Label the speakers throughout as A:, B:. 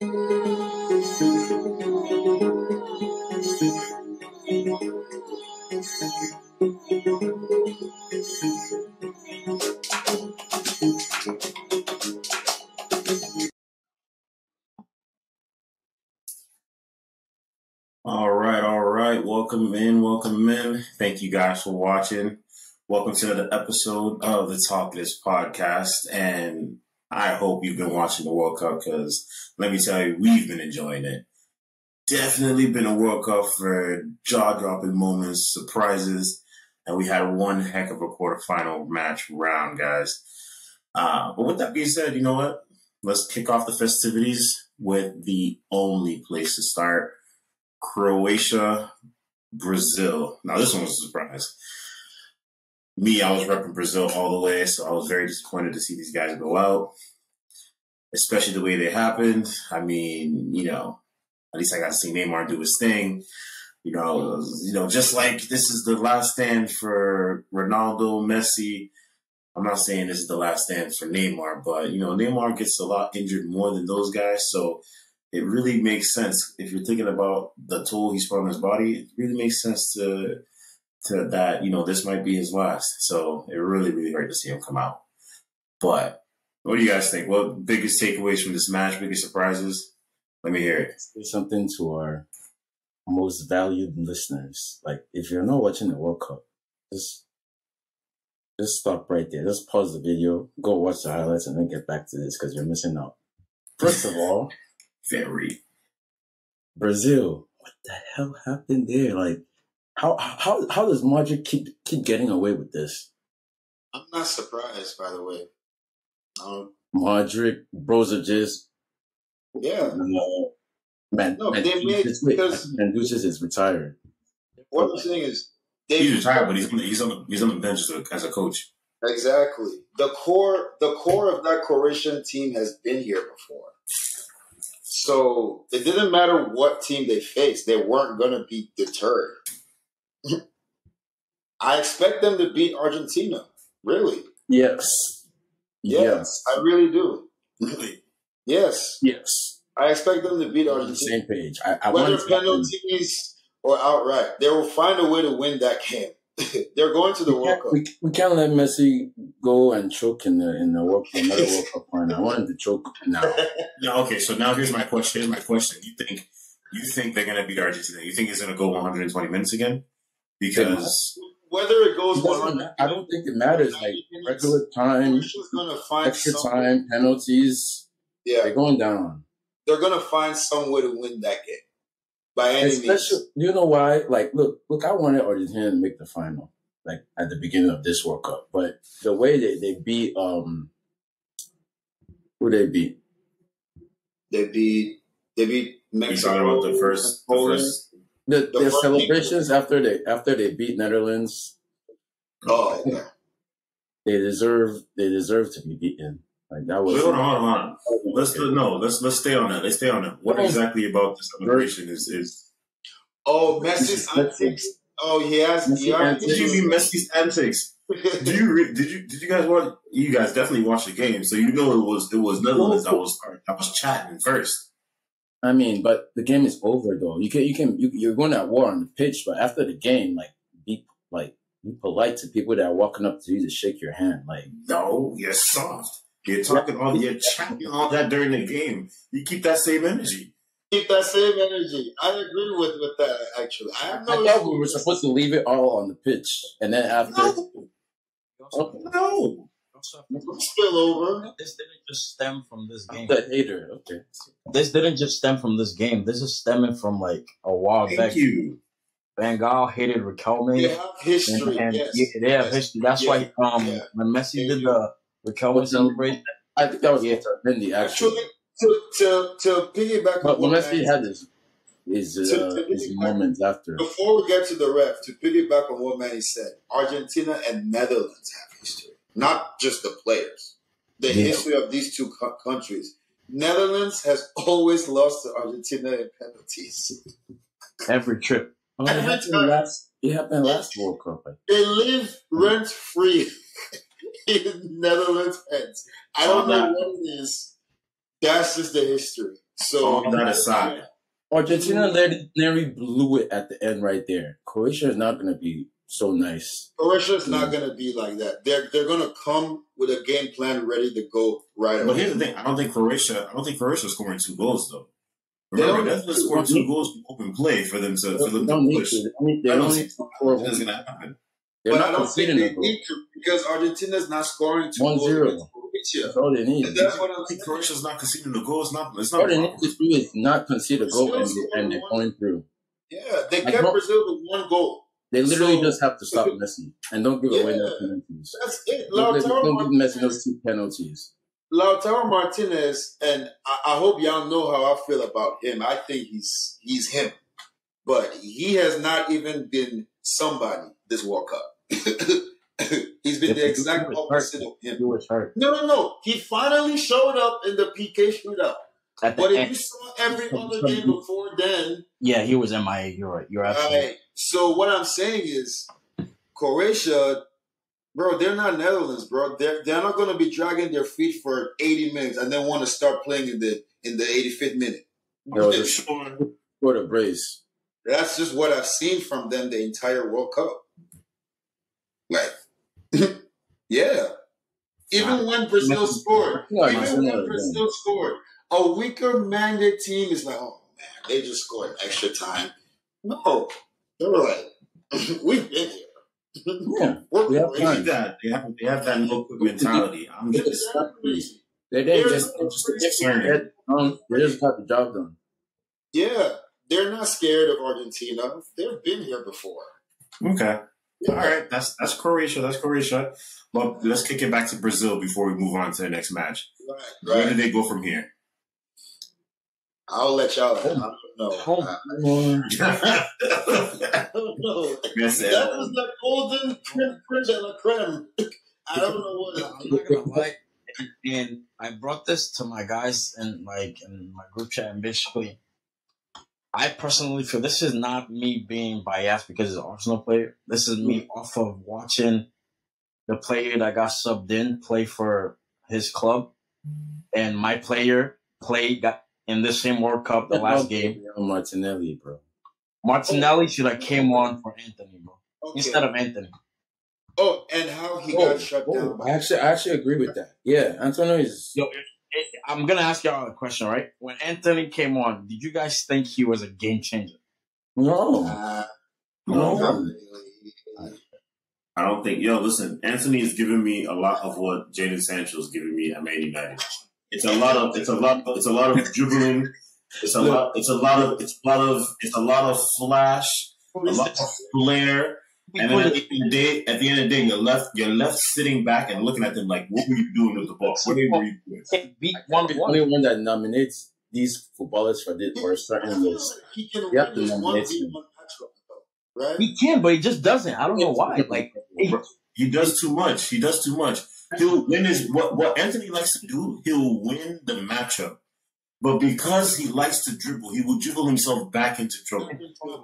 A: All right, all right. Welcome in, welcome in. Thank you guys for watching. Welcome to the episode of the Talk This podcast. And I hope you've been watching the World Cup because let me tell you, we've been enjoying it. Definitely been a World Cup for jaw dropping moments, surprises, and we had one heck of a quarterfinal match round, guys. Uh, but with that being said, you know what? Let's kick off the festivities with the only place to start Croatia, Brazil. Now, this one was a surprise. Me, I was repping Brazil all the way, so I was very disappointed to see these guys go out, especially the way they happened. I mean, you know, at least I got to see Neymar do his thing. You know, you know, just like this is the last stand for Ronaldo, Messi. I'm not saying this is the last stand for Neymar, but you know, Neymar gets a lot injured more than those guys, so it really makes sense if you're thinking about the toll he's put on his body. It really makes sense to to that you know this might be his last. So it really really hurt to see him come out. But what do you guys think? What biggest takeaways from this match? Biggest surprises? Let me hear it.
B: Say something to our most valued listeners. Like if you're not watching the World Cup, just just stop right there. Just pause the video, go watch the highlights, and then get back to this because you're missing out. First of all,
A: Very.
B: Brazil. What the hell happened there? Like, how how how does Modric keep keep getting away with this?
C: I'm not surprised, by the way. Um,
B: Modric, Brozovic,
C: yeah.
B: uh, man,
C: No,
B: man,
C: they made-
B: Mandzukic- wait,
C: because-
B: Mandzukic is retired.
C: What I'm saying is, they
A: He's retired, but he's on the, he's on the, he's on the bench as a, as a coach.
C: exactly the core. The core of that Croatian team has been here before, so it didn't matter what team they faced; they weren't going to be deterred. I expect them to beat Argentina. Really?
B: Yes.
C: Yes, I really do.
A: Really?
C: Yes,
B: Yes.
C: I expect them to beat
B: On the
C: Argentina.
B: same page. I, I
C: Whether penalties or outright, they will find a way to win that game. They're going to the
B: we
C: World Cup.
B: we, we can't let Messi go and choke in the in the World Cup, another World Cup final. I want him to choke now.
A: Yeah. Okay. So now here's my question. Here's my question. You think you think they're gonna beat Argentina? You think it's gonna go 120 minutes again? Because
C: Whether it goes
B: It doesn't I don't think it matters. Like regular time,
C: going to find
B: extra
C: some,
B: time, penalties,
C: Yeah,
B: they're going down.
C: they're going to find some way to win that game by any means.
B: You know why? Like, look, look, I wanted Argentina to make the final, like at the beginning of this World Cup, but the way they they beat um, who they beat?
C: They beat they beat
A: you
C: Mexico.
A: talking about the first, the first.
B: The,
C: The
B: their
C: first-
B: celebrations after they after they beat Netherlands,
C: Oh, yeah.
B: they deserve they deserve to be beaten. Like that was
A: Wait, hold on, hold on, hold on. Let's no, let's let's stay on that. Let's stay on that. What exactly about the celebration is is?
C: Oh, Messi's antics. Oh, he has.
B: Messi
C: He has
B: antics.
A: What you mean Messi's antics? Did you re- did you did you guys watch? You guys definitely watched the game, so you know it was it was Netherlands that was that was chatting first.
B: I mean, but the game is over though. You can you can you, you're going at war on the pitch, but after the game, like be like be polite to people that are walking up to you to shake your hand. Like
A: No, you're soft. You're talking all you're chatting all that during the game. You keep that same energy.
C: Keep that same energy. I agree with with that. Actually, I have
B: I
C: no.
B: thought we were supposed to leave it all on the pitch, and then after,
A: No,
B: okay,
A: no.
C: Spill over.
D: This didn't just stem from this game.
B: the hater. Okay,
D: This didn't just stem from this game. This is stemming from like a while
A: Thank
D: back.
A: you.
D: Van Gaal hated Riquelme.
C: They have history.
D: and, and
C: yes.
D: yeah, they have
C: yes.
D: history. That's
C: Yeah,
D: why um
C: yeah.
D: when Messi
C: Thank
D: did
C: you.
D: the Riquelme celebration,
B: I think that was
D: Yeah.
B: after Mendy actually.
C: Actually, to to to piggyback
B: But
C: on what
B: Messi had his his uh, his moments after.
C: Before we get to the ref, to piggyback on what Manny said, Argentina and Netherlands have history, not just the players. The
B: Yeah.
C: history of these two co- countries. Netherlands has always lost to Argentina in penalties.
D: every trip.
B: Oh, it happened last. It happened last World Cup. I
C: They live rent free in Netherlands heads. I don't know what it is. That's just the history. So
A: All that aside,
B: Argentina lit- nearly blew it at the end right there. Croatia is not going to be so nice.
C: Croatia's not
B: Mm.
C: going to be like that. They're they're going to come with a game plan ready to go right
A: but
C: away.
A: here's the thing: I don't think Croatia. I don't think Croatia's scoring two goals though.
C: They
A: Remember,
C: don't-
A: that's going to two goals from open play for them to for
B: They
A: them
B: don't
A: to
B: need
A: push.
B: to. They don't need- They
A: I don't
B: don't
A: see
B: need to score.
A: that's going to happen.
B: They're
C: but I
B: not
C: don't think
B: conceding
C: they
B: a goal.
C: need to because Argentina's not scoring two
B: 1-0.
C: goals against Croatia.
B: That's all they need.
C: And that's what
A: I
C: I'm
A: think
C: saying.
A: Croatia's not conceding the goal. It's not. It's
B: All they need to do is not concede a goal and, and they're going through.
C: Yeah, they
B: I
C: kept
B: don't-
C: Brazil with one goal.
B: They literally
C: So-
B: just have to stop Messi and don't give away no penalties.
C: That's it.
B: Don't,
C: Lautaro
B: don't give Messi those two penalties.
C: Lautaro Martinez, and I, I hope y'all know how I feel about him. I think he's he's him, but he has not even been somebody this World Cup. he's been
B: If
C: the exact opposite of him.
B: Hurt.
C: No, no, no. He finally showed up in the PK shootout.
D: At the
C: But if
D: end,
C: you saw every other game before then,
D: yeah, he was MIA. You're right. You're absolutely
C: Alright, so what I'm saying is, Croatia, bro, they're not Netherlands, bro. They're they're not gonna be dragging their feet for 80 minutes and then want to start playing in the in the 85th minute.
B: Yo,
A: They're
B: the
A: showing-
B: a brace.
C: That's just what I've seen from them the entire World Cup. Like, yeah. Even when Brazil scored,
B: Yeah,
C: even when. Brazil scored, a weaker minded team is like, oh man, they just scored extra time. No, they were like, we've been here.
B: Yeah,
C: We're
B: we have
A: They
C: crazy.
A: have that. They have. They have that no quit mentality. I'm just.
C: Exactly.
B: They didn't
C: They're
B: just, they just,
A: Discerning.
B: um, they just got the job done.
C: Yeah, they're not scared of Argentina. They've been here before.
A: Okay. All right. That's that's Croatia. That's Croatia. But let's kick it back to Brazil before we move on to the next match.
C: Right,
A: Where do they go from here?
C: I'll let y'all. I don't know.
D: Oh.
C: I, I don't know.
A: Yes,
C: That
A: uh,
C: was the golden creme, creme de la creme. I don't know what.
D: I'm not gonna lie. And, and I brought this to my guys and like in my group chat and basically I personally feel this is not me being biased because he's an Arsenal player. This is me off of watching the player that got subbed in play for his club and my player played got in the same World Cup the last game.
B: Martinelli, bro.
D: Martinelli should have came on for Antony, bro.
C: Okay.
D: Instead of Antony.
C: Oh, and how he
B: Oh,
C: got shut
B: oh,
C: down.
B: I actually, I actually agree with that. Yeah, Antonio is.
D: Yo, it, it, I'm gonna ask y'all a question, right? When Antony came on, did you guys think he was a game changer?
B: No,
C: Uh,
B: no.
C: not.
A: I don't think. Yo, listen. Antony is giving me a lot of what Jadon Sancho is giving me at Man United. It's a lot of. It's a lot. It's a lot of dribbling. It's a lot. It's a lot of. It's a lot of. It's a lot of flash. A lot of flair. And then at the end of the day, at the end of the day, you're left. You're left sitting back and looking at them like, what were you doing with the ball? What were you doing?
D: Can't beat one
B: the
D: one.
B: only one that nominates these footballers for this for a certain list.
C: He can
B: You have to nominate
C: v
B: him.
C: one matchup, though, right?
D: He can, but he just doesn't. I don't know why. Like, he-
A: He does too much. He does too much. He'll win his what what Antony likes to do. He'll win the matchup, but because he likes to dribble, he will dribble himself back into trouble.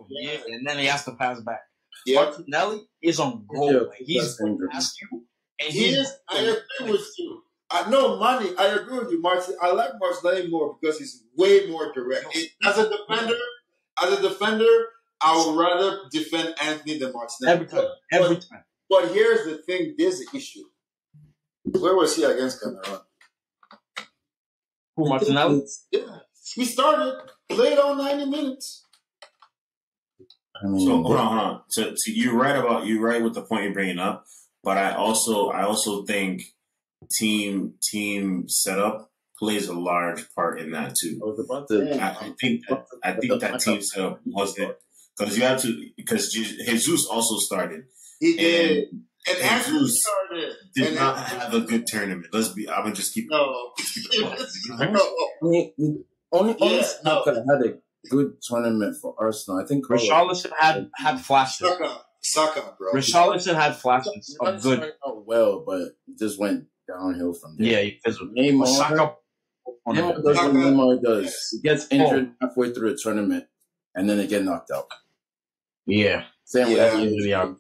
D: yeah, and then he has to pass back.
C: Yeah,
D: Martinelli is on goal.
B: Yeah,
D: he's going to ask you, and
C: he
D: he's
C: is. I agree with you. I know, Money. I agree with you, Martin. I like Martinelli more because he's way more direct. As a defender, as a defender, I would rather defend Antony than Martinelli.
D: every time, every time.
C: But here's the thing: there's an issue. Where was he against Cameroon?
D: Who Martinelli?
C: Yeah, he started, played all ninety minutes.
B: I mean,
A: So hold on, hold on. So, so you're right about you're right with the point you're bringing up, but I also I also think team team setup plays a large part in that too.
B: I was about to.
A: I, I think that I think that team setup wasn't because you have to because Jesus also started
C: He did,
A: and
C: and,
A: and
C: Antony
A: Zeus
C: started.
A: did
C: and
A: not have a good tournament. Let's be. I'm gonna just keep.
C: No,
A: keep it
C: no.
B: I mean, the only only
C: Yeah, no.
B: could have had a good tournament for Arsenal. I think
D: Richarlison had had flashes.
C: Saka, Saka, bro.
D: Richarlison had flashes of good.
B: started out well, but it just went downhill from there.
D: Yeah, he fizzled.
B: Neymar,
D: Saka on
B: Neymar
D: the
B: does what
C: Saka-
B: Neymar does.
C: Yes.
B: He gets injured halfway through a tournament, and then they get knocked out.
D: yeah.
B: Same with
C: Yeah.
B: every-
D: Yeah,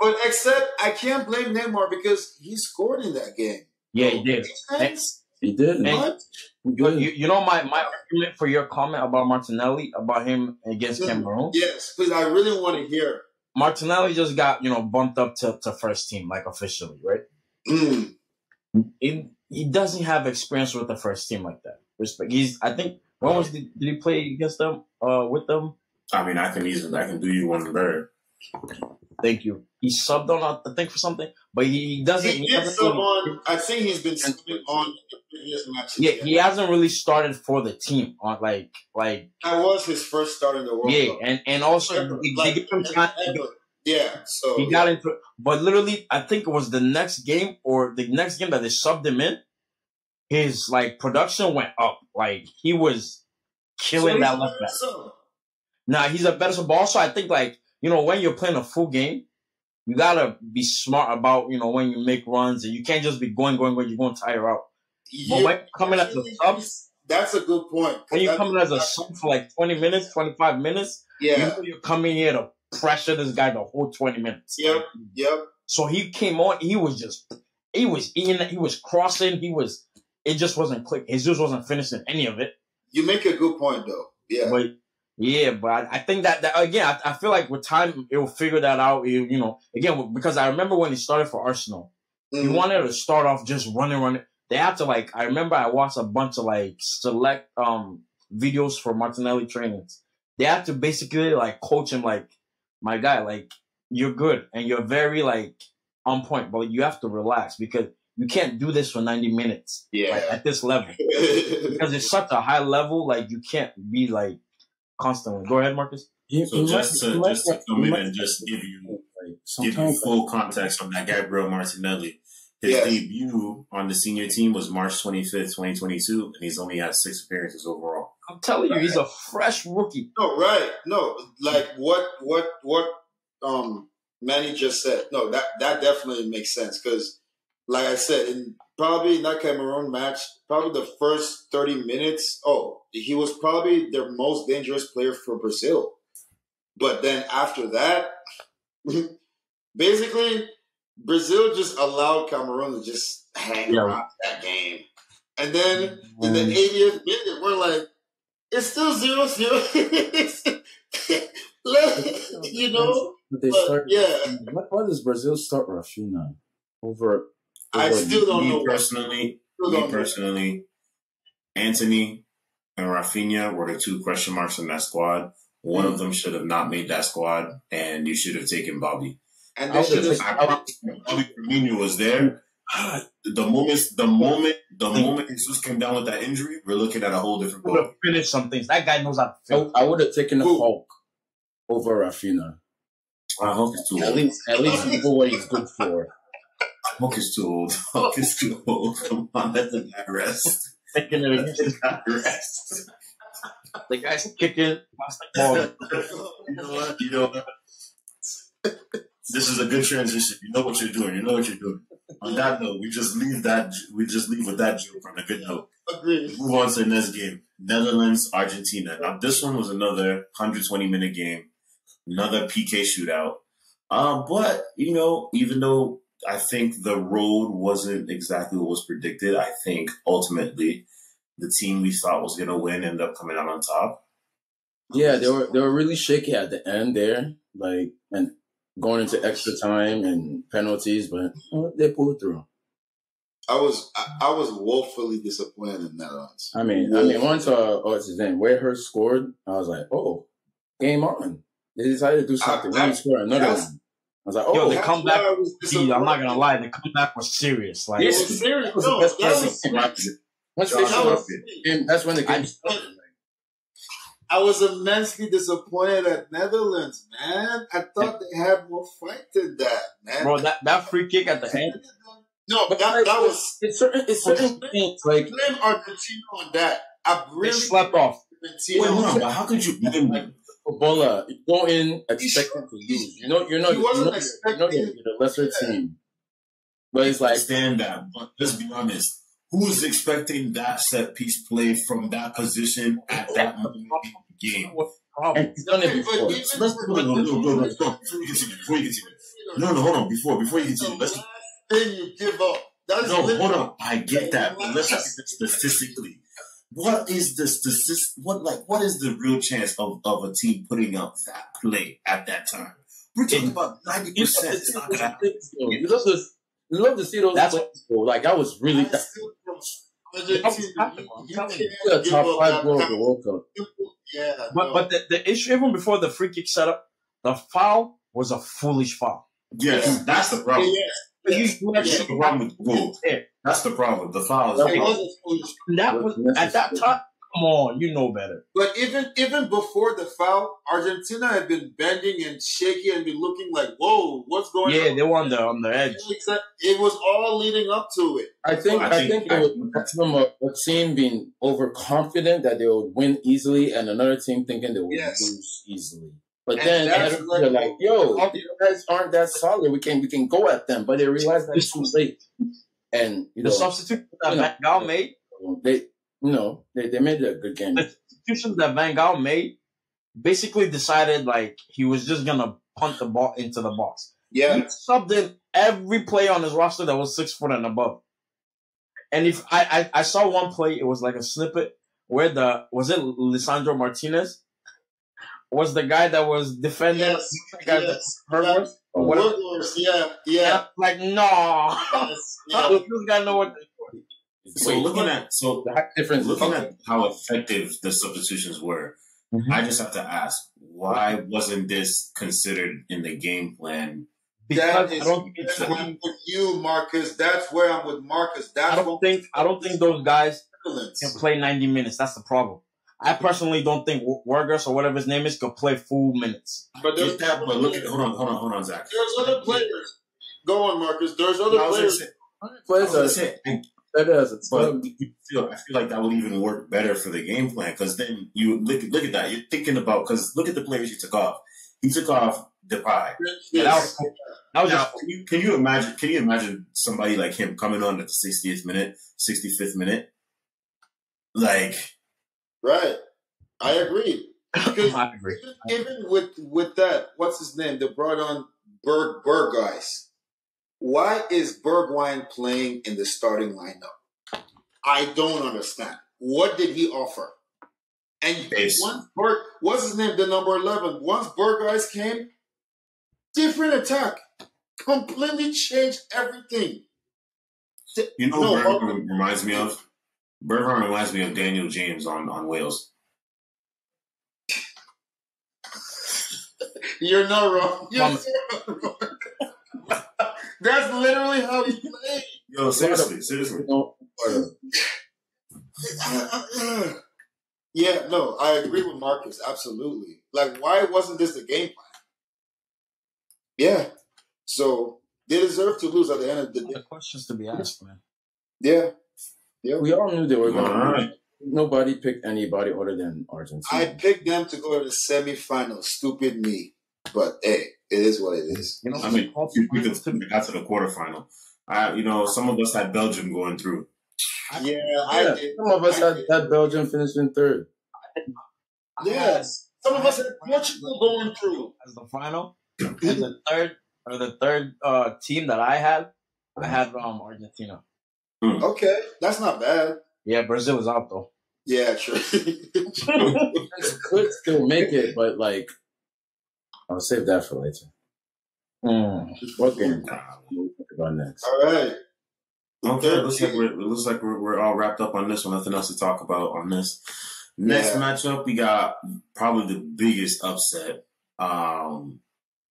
C: But except I can't blame Neymar because he scored in that game.
D: yeah, he did.
C: Defense,
B: He did.
D: And-
C: What?
B: He
D: You, you, you know my, my argument for your comment about Martinelli about him against
C: Mhm.
D: Cameroon.
C: Yes, because I really want to hear.
D: Martinelli just got you know bumped up to, to first team like officially, right?
C: Mm.
D: He, he doesn't have experience with the first team like that. Respect. He's I think when was the, did he play against them? Uh, with them.
A: I mean, I can easily, I can do you one better.
D: Thank you. He subbed on I think for something, but he doesn't.
C: He
D: he
C: did
D: hasn't
C: sub
D: really-
C: on. I think he's been subbing on the previous matches.
D: Yeah, he hasn't really started for the team on like like
C: That was his first start in the World
D: yeah,
C: Cup.
D: and and also
C: Like,
D: they give him time.
C: Yeah, so
D: He got into, but literally, I think it was the next game or the next game that they subbed him in. His like production went up. Like he was killing
C: So
D: that left back. Now he's a better sub. Also, I think like you know when you're playing a full game, you gotta be smart about you know when you make runs and you can't just be going going going. You're going to tire out. But
C: You-
D: when you're coming as a sub,
C: That's a good point.
D: when you're coming as a sub for like 20 minutes, 25 minutes, you
C: yeah,
D: know you're coming here to pressure this guy the whole 20 minutes.
C: Yep. yep.
D: So he came on. He was just, he was eating. He was crossing. He was. It just wasn't click. Jesus wasn't finishing any of it.
C: You make a good point though. Yeah,
D: But yeah, but I, think that, that again, I, I feel like with time it will figure that out. You, you know, again because I remember when he started for Arsenal, he
C: Mhm.
D: wanted to start off just running, running. They had to like. I remember I watched a bunch of like select um videos for Martinelli trainings. They had to basically like coach him like, my guy, like you're good and you're very like on point, but you have to relax because you can't do this for 90 minutes like,
C: yeah.
D: at this level because it's such a high level. Like you can't be like constantly. Go ahead, Marcus.
B: He-
A: So
B: he
A: just
B: might- he
A: to
B: might
A: just to come in
B: might
A: and just give you
B: like
A: give you full context on that Gabriel Martinelli. His
C: Yes.
A: debut on the senior team was March 25th, 2022, and he's only had six appearances overall.
D: I'm telling you, he's a fresh rookie.
C: No, right. No, like what what what um Manny just said. No, that that definitely makes sense because, like I said, in probably in that Cameroon match, probably the first thirty minutes. Oh, he was probably their most dangerous player for Brazil. But then after that, basically, Brazil just allowed Cameroon to just hang
D: Yeah.
C: around that game, and then in the mm-hmm. 80th minute, we're like, it's still zero zero. Let- you know,
B: But they start.
C: yeah,
B: What, why does Brazil start Rafinha over?
C: I still don't know.
A: Me
C: what-
A: personally,
C: still
A: me
C: don't know.
A: personally, Antony and Rafinha were the two question marks in that squad. One of mm. them should have not made that squad, and you should have taken Bobby.
C: And
B: I
C: they
B: would
C: should
B: have
C: have.
A: I promise Bobby Firmino was there. The moment, the moment, the moment Jesus came down with that injury, we're looking at a whole different
D: Would have finished some things. That guy knows how to
B: I,
D: finish.
B: I would have taken the
C: Who?
B: Hulk over Rafinha.
A: I hope it's too
B: At
A: old.
B: least, at least he know what he's good for.
A: Is too old. Hulk is too old. Come on, let the guy rest.
D: Taking it
A: Let the guy rest.
D: the guy's kicking.
A: You know what? You know what? This is a good transition. You know what you're doing. You know what you're doing. On that note, we just leave that. We just leave with that joke on a good note.
C: Agreed.
A: Move on to the next game. Netherlands, Argentina. Now this one was another 120 minute game, another PK shootout. Uh, but you know, even though I think the road wasn't exactly what was predicted, I think ultimately the team we thought was gonna win ended up coming out on top.
B: Yeah, they were they were really shaky at the end there, like and going into extra time and penalties, but you they pulled through.
C: I was I, I was woefully disappointed in Netherlands.
B: I mean, I mean, once uh, what's his name, Weghorst scored, I was like, oh, game on. They decided to do something.
C: I-
B: Then he scored another one. I was like, oh,
D: Yo, they
C: That's
D: come
C: I was
D: See, I'm not gonna lie, the comeback was serious. Like,
C: It
B: Yes.
C: was serious.
B: That was the
C: No,
B: best
C: that
B: part of
C: was
B: the game.
C: serious.
B: once they
A: That
C: That
B: showed
C: was
B: up, and that's when the game
D: I-
B: started.
C: I was immensely disappointed at Netherlands, man. I thought they had more fight than that, man.
D: bro, that, that free kick at the end,
C: no,
B: But
C: that, that was
B: It's certain, it's certain things like
C: blame Argentina on that. I really
D: slept off.
A: Wait, hold on, but how could you blame
B: Ebola, you go in expecting to lose. You know, you're not.
C: He
B: You
C: wasn't
B: know, you know you're the lesser
C: Yeah.
B: team, but it's like
A: understand that, but let's be honest. Who's expecting that set piece play from that position at that moment in the game?
D: What the problem?
B: and he's done it before.
A: let's go, go, go, go, go, go, Before you continue, before you continue. No, no, hold on. Before, before you continue, let's
C: last thing you give up. That is
A: No, hold
C: literally-
A: on. I get that. But let's look at this statistically. What is the statistic? What like what is the real chance of, of a team putting up that play at that time? We're talking mm-hmm. about ninety percent.
B: to
A: It's
B: see
A: not
B: those
A: gonna happen.
B: things, though. You love to, you love to see those
D: That's
B: plays, though. Like I was really
C: That's still from Argentina.
D: I'm
C: You,
D: telling
C: you
D: you,
B: a
C: give
B: top five
C: that
B: goal of the World Cup.
C: Yeah,
D: But
C: no.
D: but the, the issue even before the free kick setup, the foul was a foolish foul.
A: Yes,
C: Yeah.
A: that's the problem.
C: yeah.
D: You,
C: Yes.
D: you
C: Yeah.
D: actually
A: That's the problem with goal.
D: There.
A: That's the problem. The foul is
B: That
A: the problem.
C: wasn't foolish.
D: That was at that time. Come on, you know better.
C: But even even before the foul, Argentina had been bending and shaking and been looking like, "Whoa, what's going
D: Yeah,
C: on?"
D: Yeah, they were on the on the edge.
C: It was all leading up to it.
B: I think
A: I
B: I
A: think-
B: think there was from a, a team being overconfident that they would win easily, and another team thinking they would
C: Yes.
B: lose easily. But
C: And
B: then they're
C: what-
B: like, "Yo, you guys aren't that solid. We can we can go at them." But they realize that it's too late, and you
D: The
B: know
D: substitution that
B: you know,
D: Van Gaal made,
B: they you know they, they made a good game.
D: the substitution that Van Gaal made, basically decided like he was just gonna punt the ball into the box. Yeah, He
C: Yeah,
D: subbed in every player on his roster that was six foot and above. And if I, I I saw one play, it was like a snippet where the was it Lisandro Martinez was the guy that was defending
C: yes,
D: the guy
C: yes. That-
D: was. What-
C: Woodward, yeah,
D: And
C: yeah,
D: like no,
C: yes, yeah.
D: this guy know what.
A: So
B: Wait,
A: looking at so
B: the difference
A: looking at how effective the substitutions were,
D: Mhm.
A: I just have to ask, why wasn't this considered in the game plan?
D: Because
C: That
D: I
C: is
D: don't think it's
C: where I'm with you, Marcus. That's where I'm with Marcus. That's
D: I don't think I don't think those guys can play 90 minutes. That's the problem. I personally don't think Wargers or whatever his name is could play full minutes.
C: But there's
A: that, but look at hold on, hold on, hold on, Zach.
C: There's other players. Go on, Marcus. There's other
A: I
C: players.
A: say, I was
B: players
A: gonna
B: are
A: say, I-
B: better as a
A: but you feel, I feel like that would even work better for the game plan because then you look look at that. You're thinking about because look at the players he took off. He took off Depay.
D: Yeah, that was, that was
A: Now,
D: just
A: can you, can you imagine? Can you imagine somebody like him coming on at the 60th minute, 65th minute? Like,
C: Right. I agree.
D: I agree.
C: even, even with with that, what's his name? They brought on Berg Berghuis. Why is Bergwijn playing in the starting lineup? I don't understand. What did he offer? And
A: Pace.
C: once Berg, what's his name? The number eleven. Once Berghuis came, different attack, completely changed everything.
A: you know,
C: No,
A: what
C: hold
A: reminds me of. Bergman reminds me of Daniel James on on Wales.
C: You're not wrong. You're not wrong. That's literally how he played.
A: Yo, seriously, seriously.
C: Yeah, no, I agree with Marcus. Absolutely. Like, why wasn't this the game plan? Yeah. So they deserve to lose at the end of the day.
D: The questions to be asked, man.
C: Yeah. Yeah.
B: we all knew they were going to
A: Alright.
B: Nobody picked anybody other than Argentina.
C: I picked them to go to the semifinals. Stupid me. But hey, it is what it is.
D: You know,
A: I mean,
D: also-
A: you, we could got to the quarterfinal. I, you know, some of us had Belgium going through.
C: Yeah, I
B: yeah,
C: did.
B: some of us had,
C: did.
B: had Belgium finishing third.
C: Yes. Some of us had Portugal going through.
D: as the final, and the third or the third uh, team that I had, I had um Argentina.
C: Okay, that's not bad.
D: Yeah, Brazil was out though.
C: Yeah, true.
B: Could still make it, but like, I'll save that for later.
D: Mm.
B: What game? We'll talk about next.
C: All right.
A: Okay, it looks like we're it looks like we're, we're all wrapped up on this one. Nothing else to talk about on this. Next
C: Yeah.
A: matchup, we got probably the biggest upset um,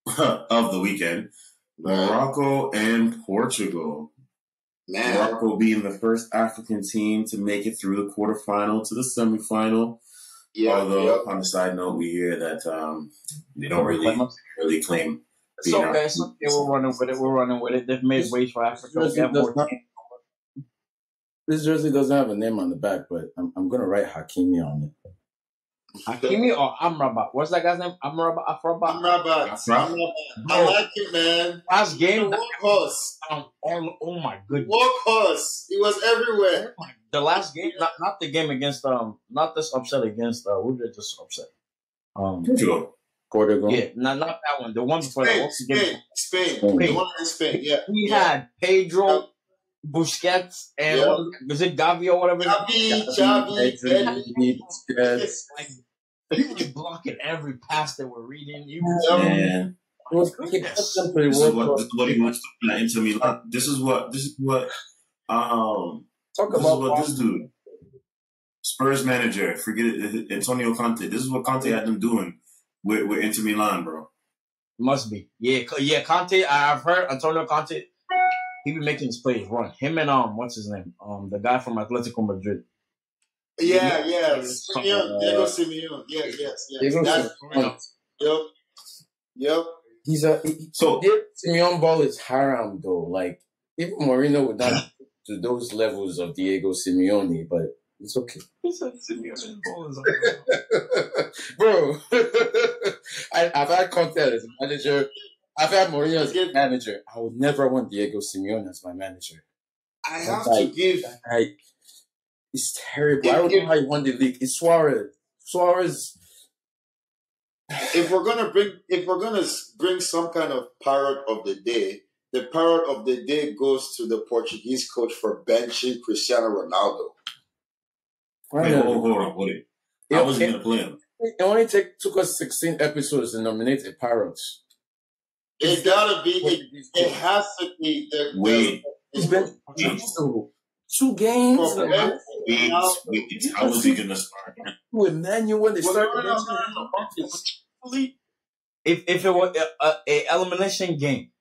A: of the weekend: Morocco and Portugal.
C: Man.
A: Morocco being the first African team to make it through the quarterfinal to the semifinal.
C: Yeah.
A: Although,
C: yeah.
A: on the side note, we hear that um, they don't really really claim.
D: It's okay. It's okay. We're running with it. We're running with it. They've made ways for Africa. We
B: Jersey
D: have more
B: not- This jersey doesn't have a name on the back, but I'm, I'm gonna write Hakimi on it.
D: Hakimi or Amrabat? What's that guy's name? Amrabat. Afrabat.
C: Amrabat.
A: Afra-
C: Amrabat. I like it, man.
D: Last game.
C: Workhorse.
D: Um, oh, oh my goodness.
C: Workhorse. He was everywhere.
D: The last game, not not the game against um, not this upset against uh, who did this upset? Um,
A: Portugal.
B: Portugal.
D: yeah, not not that one. The one before that.
C: Spain.
D: What's the game?
C: Spain. Spain.
B: Spain.
C: The one in Spain. Yeah.
D: We
C: yeah.
D: had Pedro, Busquets and
C: Yeah.
D: what- was it Gavi or whatever?
C: Xavi, Xavi, Pedri.
B: Yes.
D: Like he was blocking every pass that we're reading. He was,
C: Yeah.
A: Man,
B: was he kept them to the
A: this is what this is what he wants to play at Inter Milan. This is what this is what um
B: Talk
A: this is
B: about
A: what this dude Spurs manager, forget it, Antonio Conte. This is what Conte had them doing with, with Inter Milan, bro.
D: must be. Yeah, yeah. Conte, I've heard Antonio Conte. He be making his plays run. Him and um, what's his name? Um, the guy from Atletico Madrid.
C: Yeah, yeah. Simeone, Diego Simeone. Yes, yes, yes.
B: Diego
C: That's-
B: Simeone.
C: Yep. Yep.
B: He's a he,
A: So
B: Diego Simeone ball is haram though. Like even Mourinho would not to those levels of Diego Simeone, but it's okay.
D: He said Simeone's ball is
B: Bro, I, I've had Conte as a manager. I've had Mourinho as a manager. I would never want Diego Simeone as my manager.
C: I have
B: Like-
C: to give.
B: I, it's terrible. I don't know how he won the league. It's Suarez. Suarez.
C: If we're gonna bring, if we're gonna bring some kind of parrot of the day, the parrot of the day goes to the Portuguese coach for benching Cristiano Ronaldo.
A: wait, hold, hold on, hold it. I wasn't
B: it,
A: gonna play him.
B: it only take, took us 16 episodes to nominate a parrot.
C: It gotta be. It, it has to be. The,
A: Wait,
B: it's been two, two games.
C: For
B: and
C: bench-
A: wait, wait. How is he gonna start?
B: to Emmanuel when they.
D: Actually, if if it was a, a, a elimination game,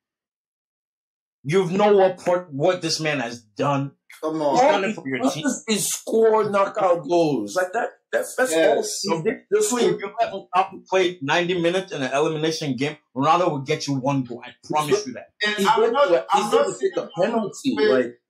D: you've know what port, what this man has done.
C: Come
D: He's
C: on.
D: done it for your team.
B: is score knockout goals like that. That's that's all.
C: Yes.
D: So this, this way, if you let Ronaldo play 90 minutes in an elimination game, Ronaldo will get you one goal. I promise you that.
C: And
B: He's
C: I'm
B: going
C: not.
B: to,
C: I'm
B: he's
C: not
B: to take
C: saying
B: a penalty.
C: Wait.
B: Like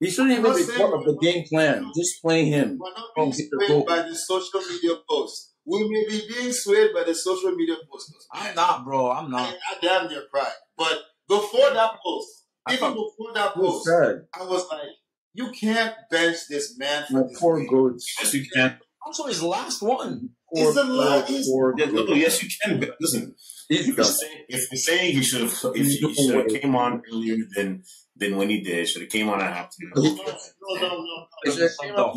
B: he shouldn't even be part of the game plan. Just play him.
C: We're not being
B: get the
C: swayed by the social media posts. We may be being swayed by the social media posts.
D: I'm not, bro. I'm
C: I,
D: not.
C: I damn near cried. But before that post,
D: I
C: even before that post,
B: sad.
C: I was like, you can't bench this man
B: My
C: for this
B: poor
C: game.
B: goats.
A: You can.
D: Also, his last one.
B: Poor,
C: He's the last- he's-
B: poor
A: Yes, no,
B: goats.
A: yes, you can. But listen, if you're saying, if you're saying he should have, if
B: He's
A: he should have came on earlier than than when he did, should have came on at halftime.
C: No, no, no, no, no.
B: It's just-
D: No.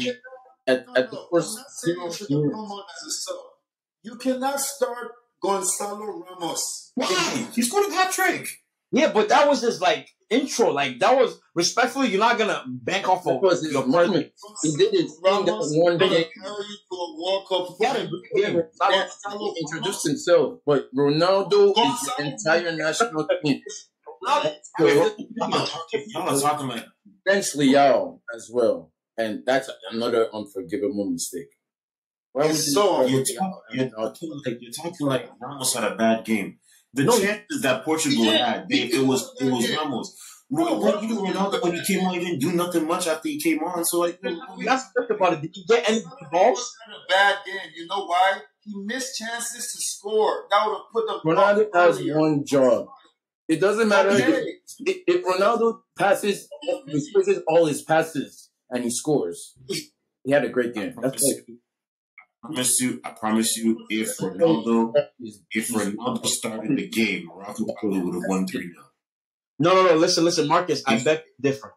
B: At, at the first
C: I'm not saying
B: zero
C: you should have
B: minutes.
C: come on as a sub. You cannot start Gonzalo Ramos.
A: Why? He scored a hat trick.
D: Yeah, but that was his like intro. Like that was respectfully, you're not gonna bank off of
B: That was
D: your
B: moment. He did his thing that
C: Ramos
B: one
C: gonna
B: game.
C: carry you to a World Cup
D: He had a
C: final.
D: good game. Not-
C: Gonzalo
B: introduced himself, but Ronaldo is the entire national team.
C: Ronaldo-
B: So,
A: Y'all are talking, y'all are talking like
B: bench Leao as well, and that's another unforgivable mistake. Why would
C: It's
B: you-
C: so
A: you're, talking- you're talking like you're talking like Ramos had a bad game. The
D: No.
A: chances that Portugal
C: Yeah.
A: had, they, it was it was Ramos. Ro- Ro- even Ronaldo when he came on, he didn't do nothing much after he came on. So like,
D: That's the about it. Did he get any
C: Ronaldo
D: balls?
C: had a bad game. You know why? He missed chances to score. That would have put them.
B: Ronaldo
C: up
B: has
C: earlier.
B: one job. It doesn't matter if,
C: Okay.
B: if, if Ronaldo passes, he passes all his passes and he scores. He had a great game. That's like
A: I promise you, I promise you, if Ronaldo, if Ronaldo started the game, Morocco probably would have won three 0
D: No, no, no. Listen, listen, Marcus. I bet
C: different.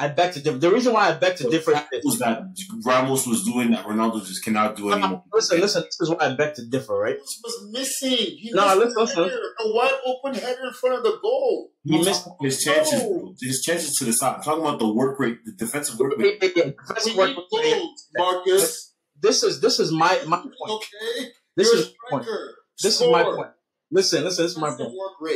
D: I bet to differ. The reason why I bet to differ is
A: was that Ramos was doing that Ronaldo just cannot do anymore.
D: Listen, listen. This is why I bet to differ, right?
C: Ramos was missing. He
D: No,
C: missed
D: listen,
C: a,
D: listen.
C: header, a wide open header in front of the goal.
D: He missed.
A: his chances,
C: No.
A: bro. His chances to the side. I'm talking about the work rate, the defensive work rate.
D: yeah, yeah.
C: We
D: Defensive work rate.
C: Marcus.
D: This is this is my my point.
C: Okay.
D: This
C: You're
D: is my point.
C: striker.
D: This is my point. Listen, listen. This is my point.
C: work.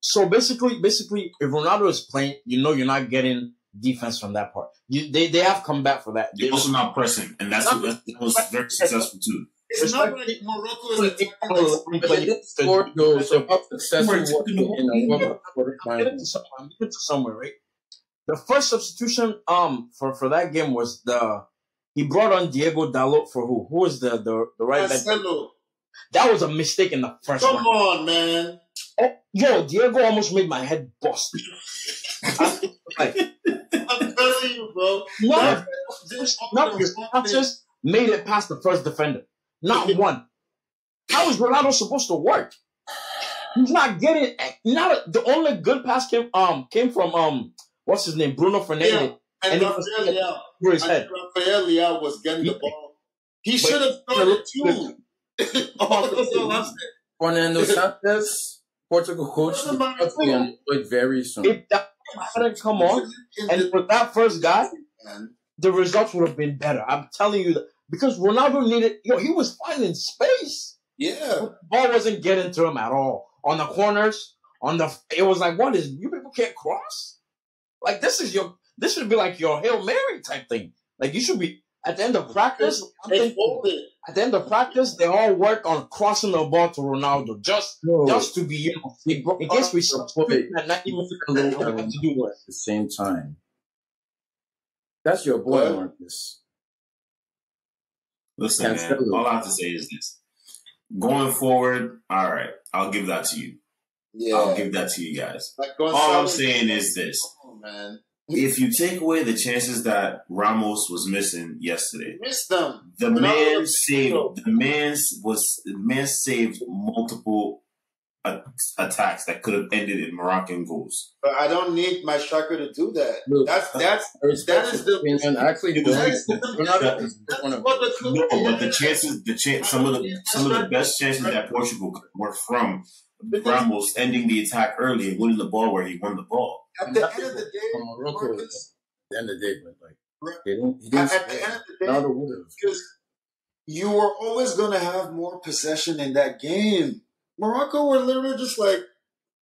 D: So basically, basically, if Ronaldo is playing, you know you're not getting defense from that part. You they, they have come back for that. They
A: They're also not pressing, and that's that was very successful too.
C: It's not like Morocco is attacking like
B: But they did score goals, so how successful was it in a quarterfinal?
D: I'm getting to somewhere, right? The first substitution um for for that game was the he brought on Diego Dalot for who? Who was the the, the right back? That was a mistake in the first
C: Come
D: one.
C: on, man.
D: Oh, yo, Diego almost made my head bust. like,
C: I'm telling you, bro.
D: no,
C: That- this-
D: not because Sanchez made it past the first defender. Not one. How is Ronaldo supposed to work? He's not getting not the only good pass came um came from um what's his name, Bruno Fernandes,
C: Yeah, and,
D: And it
C: Rafael
D: was-
C: Leao,
D: his
C: and
D: head.
C: Rafael Leao was getting the ball. He should have started too. oh, that's all I'm saying.
B: Fernando Santos, Portugal coach,
C: Doesn't
B: be
C: who.
B: employed very soon.
D: If that hadn't come on, and
C: the-
D: with that first guy, the results would have been better. I'm telling you that because Ronaldo needed, yo, he was finding space.
C: Yeah.
D: Ball wasn't getting to him at all on the corners. On the, it was like, what is you people can't cross? Like this is your, this should be like your hail mary type thing. Like you should be at the end of practice. I'm
C: They
D: thinking, at the end of practice, they all work on crossing the ball to Ronaldo just,
B: No,
D: just to be, you know, in case we substitute at 90 minutes, we have to do what?
B: at the same time. That's your boy,
C: What?
B: Marcus.
A: Listen, man, all I have to say is this. Going forward, all right, I'll give that to you.
C: Yeah.
A: I'll give that to you guys.
C: like
A: All I'm saying is this.
C: Oh, man.
A: If you take away the chances that Ramos was missing yesterday,
C: Missed them.
A: the
C: Ronaldo
A: man
C: was-
A: saved the man was the man saved multiple uh, attacks that could have ended in Moroccan goals.
C: But I don't need my striker to do that.
B: Look,
C: That's that's
B: I
C: That is the-
B: opinion. I actually
A: It was-
B: don't. Ronaldo is
C: that's
B: one of
C: what the club
A: No, but the chances, the chance, some of the some of the best chances that Portugal were from Ramos ending the attack early and winning the ball where he won the ball.
C: At the end of the day,
B: from Morocco. At the end of the day, but like
C: Right.
B: they didn't. He
C: at,
B: didn't
C: at the end of the day,
B: Ronaldo would have.
C: because you were always going to have more possession in that game. Morocco were literally just like,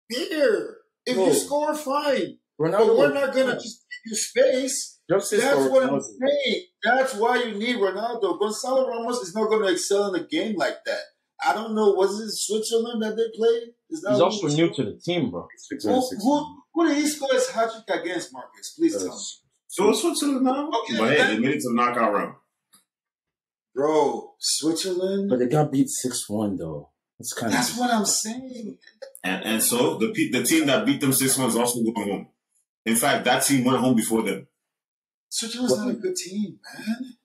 C: here, if
B: No.
C: you score, fine.
B: Ronaldo
C: But we're not going to just give you space.
B: Justice
C: That's
B: for
C: what I'm saying. That's why you need Ronaldo. Gonzalo Ramos is not going to excel in a game like that. I don't know. Was it Switzerland that they played? Is that
D: He's also new to the team, bro.
B: Six
C: Who, who, who did he score his hat trick against, Marcus? Please uh, tell me.
A: So it's Switzerland now.
C: Okay,
A: but hey,
C: then-
A: they made it to the knockout round.
C: Bro, Switzerland?
B: But they got beat six one though. It's kind of.
C: That's what I'm saying.
A: And and so the the team that beat them six one is also going home. In fact, that team went home before them.
C: Switzerland's not a good team, man.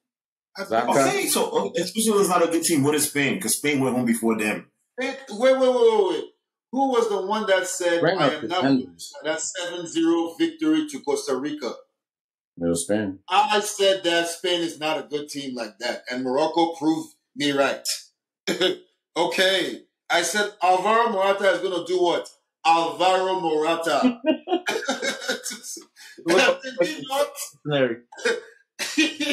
C: I-
B: Zaka-
A: Okay, so especially if Switzerland's not a good team. What is Spain? Because Spain went home before them.
C: Wait, wait, wait, wait, wait. Who was the one that said,
B: Right
C: I am not that 7 0 victory to Costa Rica?
B: It was Spain.
C: I said that Spain is not a good team like that, and Morocco proved me right. okay, I said Alvaro Morata is going to do what? Alvaro Morata. Did he not?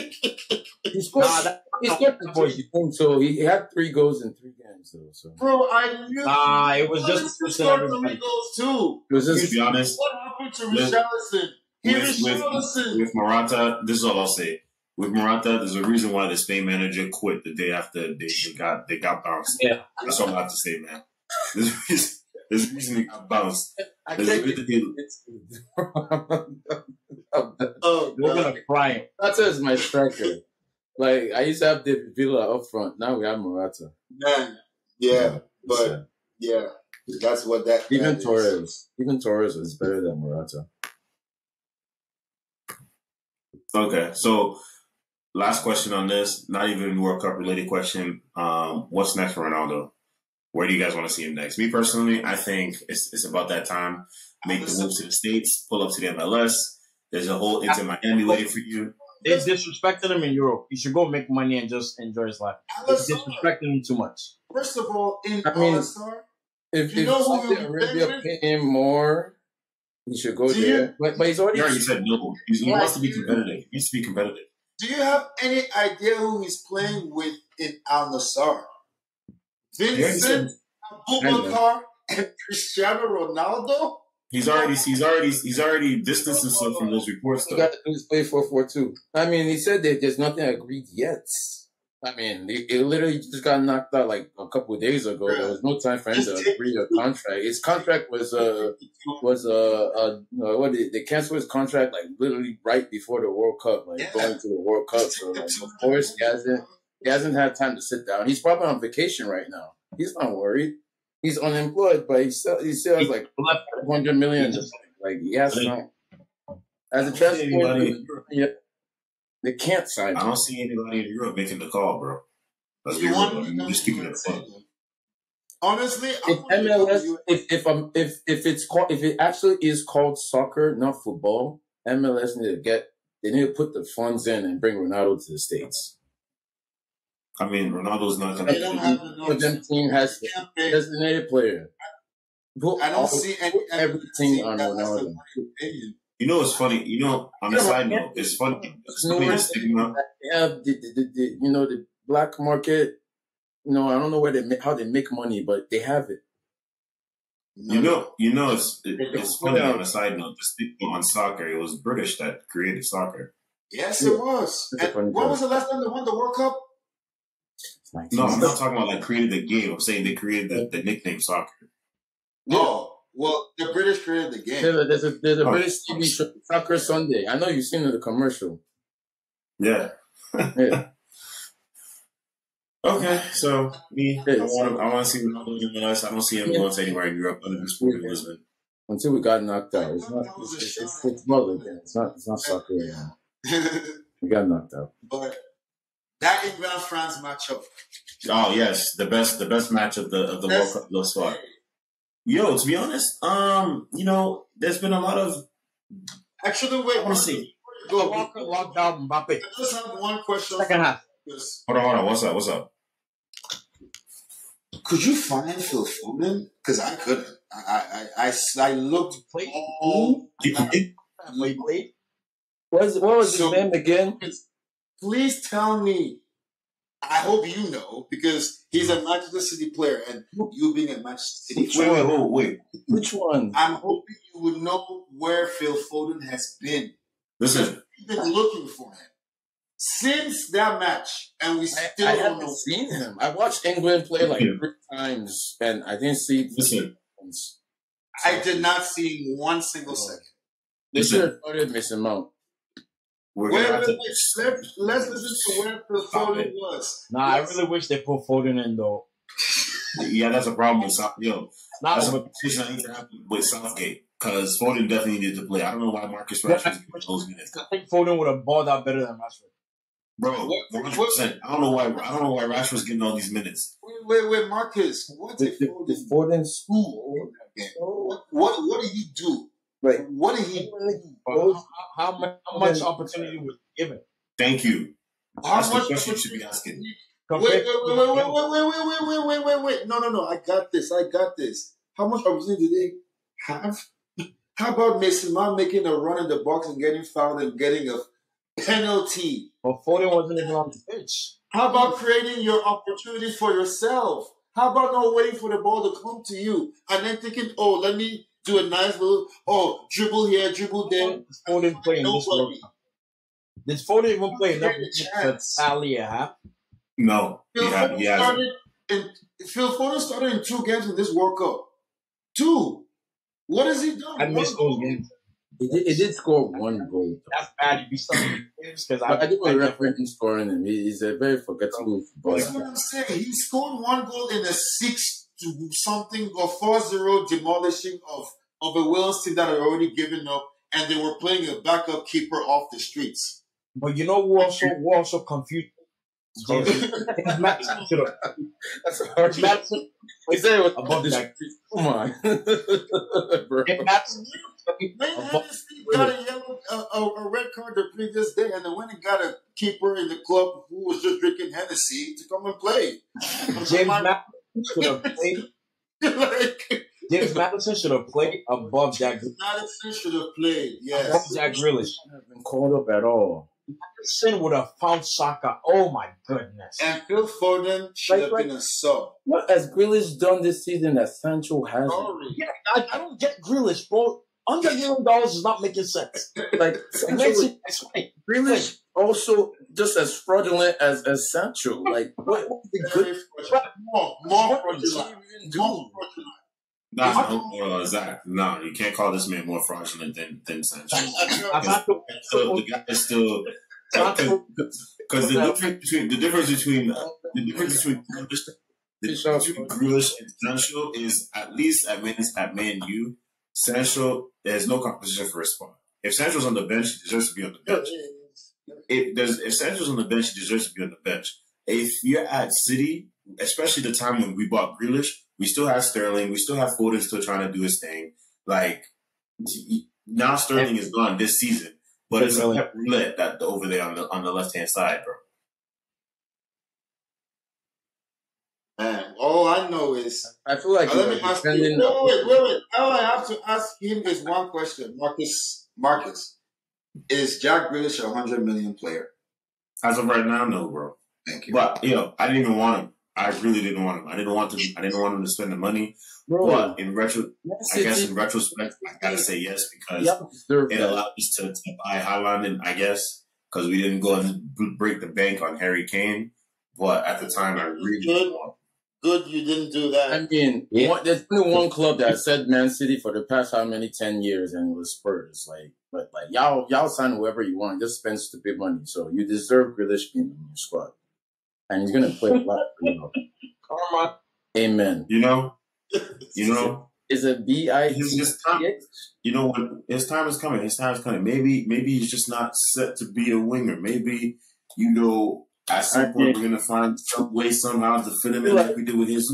D: Larry.
B: He scored.
D: Nah, that,
B: he scored the
D: boys.
B: boys. So he, he had three goals in three games though. So
C: Bro, I knew.
D: Nah, it was just
C: He
D: Christian
C: scored
D: everybody.
C: three goals too.
B: it was
A: To
B: just
A: be honest,
C: What happened to
A: With-
C: Richarlison? He
A: with, with,
C: Richarlison.
A: with Morata, this is all I'll say. With Morata, there's a reason why the Spain manager quit the day after they, they got they got bounced.
D: Yeah.
A: That's all I have to say, man. There's a reason, there's a reason they got bounced. There's a
B: can't
A: reason they,
D: We're gonna cry.
B: Morata is my striker. Like I used to have David Villa up front. Now we have Morata.
C: man. Yeah, but yeah, that's what that.
B: even
C: that is.
B: Torres, even Torres is better than Morata.
A: Okay, so last question on this, not even World Cup related question. Um, what's next for Ronaldo? Where do you guys want to see him next? Me personally, I think it's it's about that time. Make the move to the states, pull up to the MLS. There's a whole Inter Miami waiting for you.
D: They're disrespecting him in Europe. He should go make money and just enjoy his life. They
C: Al-Nassr,
D: disrespecting him too much.
C: First of all, in
B: I mean-
C: Al-Nassr,
B: If,
C: You
B: if
C: know
B: Saudi
C: be
B: Arabia
C: playing with?
B: pay him more, he should go
C: Do
B: there.
C: you-
B: But, but he's already
A: He already said no. He's, he wants to be competitive. He needs to be competitive.
C: do you have any idea who he's playing with in Al Nassr? Vincent Aboubakar and Cristiano Ronaldo.
A: He's already he's already he's already distanced himself from those reports though.
B: you got to play four four two. I mean, he said that there's nothing agreed yet. I mean, it, it literally just got knocked out like a couple of days ago. There was no time for him to agree a contract. His contract was uh was uh, uh, uh what did they canceled his contract like literally right before the World Cup, like
C: Yeah.
B: going to the World Cup. So like, of course he hasn't he hasn't had time to sit down. He's probably on vacation right now. He's not worried. He's unemployed, but he still he still has like
D: Left.
B: hundred million. Like he has some. As a transfer,
A: Anybody-
B: yeah, they can't sign.
A: I don't see anybody in Europe making the call, bro. Let's be real. I mean, just keeping it fun.
C: Honestly,
B: If
C: want to
B: MLS, if if um if if it's called if it actually is called soccer, not football, MLS need to get they need to put the funds in and bring Ronaldo to the states.
A: I mean, Ronaldo's not
C: They don't
A: gonna.
C: have enough.
B: But them team has
C: campaign.
B: designated player. Put
C: I don't
B: all-
C: see any
B: put everything on
C: that has
B: Ronaldo.
C: the money opinion.
A: You know, it's funny. You know, on a side note, it's funny. It's
B: No,
A: funny stigma.
B: They have the, the, the, the you know the black market. You know, I don't know where they make, how they make money, but they have it.
A: You know, you know, it's it, it's funny on a side note. The stigma on soccer. It was British that created soccer.
C: Yes,
B: Yeah.
C: it was.
B: It's
C: And when was the last time they won the World Cup?
B: It's 19
A: No, I'm not talking about like created the game. I'm saying they created the, the nickname soccer.
C: Oh, well, the British created the game.
B: There's a, there's a, there's a
A: Oh.
B: British TV show, Soccer Sunday. I know you've seen the commercial.
A: Yeah.
B: Yeah.
A: Okay, so me, I want to, I want to see Ronaldo in MLS. I don't see him
B: Yeah.
A: going to anywhere in Europe other than Sporting Lisbon.
B: Until we got knocked out. It's not. It's, it's, it's football again. It's not. It's not soccer anymore. We got knocked out.
C: but that England France matchup.
A: Oh yes, the best, the best match of the of the World
C: That's-
A: Cup thus far. Yo, to be honest, um, you know, there's been a lot of.
C: Actually, wait.
A: I want to see.
C: Go.
D: Walker locked down Mbappe.
C: I just have one question.
D: Second half.
C: Because
A: Hold on, hold on. What's up? What's up?
C: Could you find Phil Foden? Because I couldn't. I, I, I, I, I looked
D: Played.
C: all.
A: He played?
D: Played. Played.
B: What was what was
C: So-
B: his name again?
C: Please tell me. I hope you know because he's a Manchester City player, and you being a Manchester City
A: Wait,
C: player,
A: wait, wait, wait.
B: Which one?
C: I'm hoping you would know where Phil Foden has been.
A: Listen,
C: We've been looking for him since that match, and we still
B: I
C: don't
B: haven't
C: know.
B: seen him. I watched England play like
A: Yeah.
B: three times, and I didn't see.
A: listen.
C: I did not see one single oh. second.
B: They
A: Listen.
B: should have started Mason Mount.
A: We're
C: Wait,
A: gonna
C: wait,
A: have
C: wait.
A: to.
C: Let, let's listen to where Phil
A: Stop
C: Foden
A: it.
C: was.
D: Nah, I really wish they put Foden in though.
A: Yeah, that's a problem with South. Yo,
D: Not
A: that's a
D: with
A: competition that needs to happen with Southgate because Foden definitely needed to play. I don't know why Marcus Rashford's getting those minutes.
D: I think Foden would have balled out better than Rashford.
A: Bro, one hundred percent. I don't know why. I don't know why Rashford's getting all these minutes.
C: Wait, wait, wait, Marcus. What did
B: the,
C: Foden?
B: Foden school.
C: What, what, what did he do?
B: Right.
C: What did he?
D: But how, how, much, how much opportunity was given?
A: Thank you.
C: How
A: That's the
C: much?
A: question you should be asking.
C: Wait, wait, wait, wait, wait, wait, wait, wait, wait, wait, wait, wait, wait. No, no, no. I got this. I got this. How much opportunity did they have? How about Mason Mount making a run in the box and getting fouled and getting a penalty?
D: But Foden wasn't even on the pitch.
C: How about creating your opportunities for yourself? How about not waiting for the ball to come to you and then thinking, oh, let me do a nice little, oh, dribble here, dribble there.
D: Does Foden play in this World
C: Nobody.
D: Cup? Did Foden even play enough
C: Give it a
D: to
C: chance.
D: tally a half?
A: No,
C: Phil
A: had,
C: Foden
A: he hasn't.
C: started in Phil Foden started in two games in this World Cup. Two. What has he done?
D: I missed those games.
B: He did, he did score one goal.
D: That's bad. You be studying games because
B: But I
D: I,
B: do a referee scoring him. He's a very forgettable
C: That's
B: footballer.
C: what I'm saying. He scored one goal in a six to something or four zero demolishing of of a Wales team that had already given up, and they were playing a backup keeper off the streets.
D: But you know who also who also confused James James Maddison
B: That's hard.
D: James Maddison
B: He said it was
D: above
B: this-
D: that.
B: Come on, bro.
D: James Maddison
C: Wayne got a yellow, a, a, a red card the previous day, and then went and got a keeper in the club who was just drinking Hennessy to come and play.
D: James Maddison should have played.
C: like
D: James Maddison should have played above Jack
C: Maddison should have played.
D: above
C: Yes.
D: Jack Grealish.
B: Have been called up at all.
D: Maddison would have found Saka. Oh my goodness!
C: And Phil Foden should have
B: Like-
C: been a sub.
B: What has Grealish done this season that Sancho hasn't?
C: Sorry.
D: Yeah, I, I don't get Grealish, bro. Hundred million dollars is not making sense.
B: Like
D: It
B: Sancho,
D: makes it, right.
B: Grealish also just as fraudulent as as Sancho. Like what? what the good?
C: Very. More, more
B: What did he
C: fraudulent.
B: even do?
C: More fraudulent.
A: Nah, no, uh, Zach. No, you can't call this man more fraudulent than than Sancho.
D: I've had to.
A: So the guy is still because the difference between the difference between the difference between Grealish, the difference between Grealish and Sancho is at least at Man at Man U. Sancho there's no competition for a spot. If Sancho's on the bench, he deserves to be on the bench. If there's if Sancho's on the bench, he deserves to be on the bench. If you're at City, especially the time when we bought Grealish, we still have Sterling, we still have Foden still trying to do his thing. Like now Sterling is gone this season. But it's a
D: Really?
A: pep roulette that over there on the on the left hand side, bro.
C: Man, all I know is
B: I feel like
C: let me ask you. Wait, wait, wait, wait. All I have to ask him is one question, Marcus. Marcus, is Jack Grealish a hundred million player?
A: As of right now, no, bro.
C: Thank you.
A: But you know, I didn't even want him. I really didn't want him. I didn't want to. I didn't want him to spend the money.
B: Bro,
A: But in retro,
B: Man
A: I guess in retrospect, I gotta say yes because
B: y'all
A: it
B: that.
A: allowed us to, to buy Haaland, and I guess because we didn't go and break the bank on Harry Kane. But at the time, I really didn't want.
C: Good, you didn't do that.
B: I mean,
D: Yeah.
B: one, there's only one club that said Man City for the past how many ten years, and it was Spurs. Like, but like y'all, y'all sign whoever you want, just spend stupid money. So you deserve Grealish being in your squad, and he's gonna play a lot. For you.
D: Karma.
B: Amen.
A: You know, you know,
B: Is it B I
A: his, time. You know what? His time is coming. His time is coming. Maybe, maybe he's just not set to be a winger. Maybe you know. At some point, we're gonna find some way somehow to fit him in like we did with his.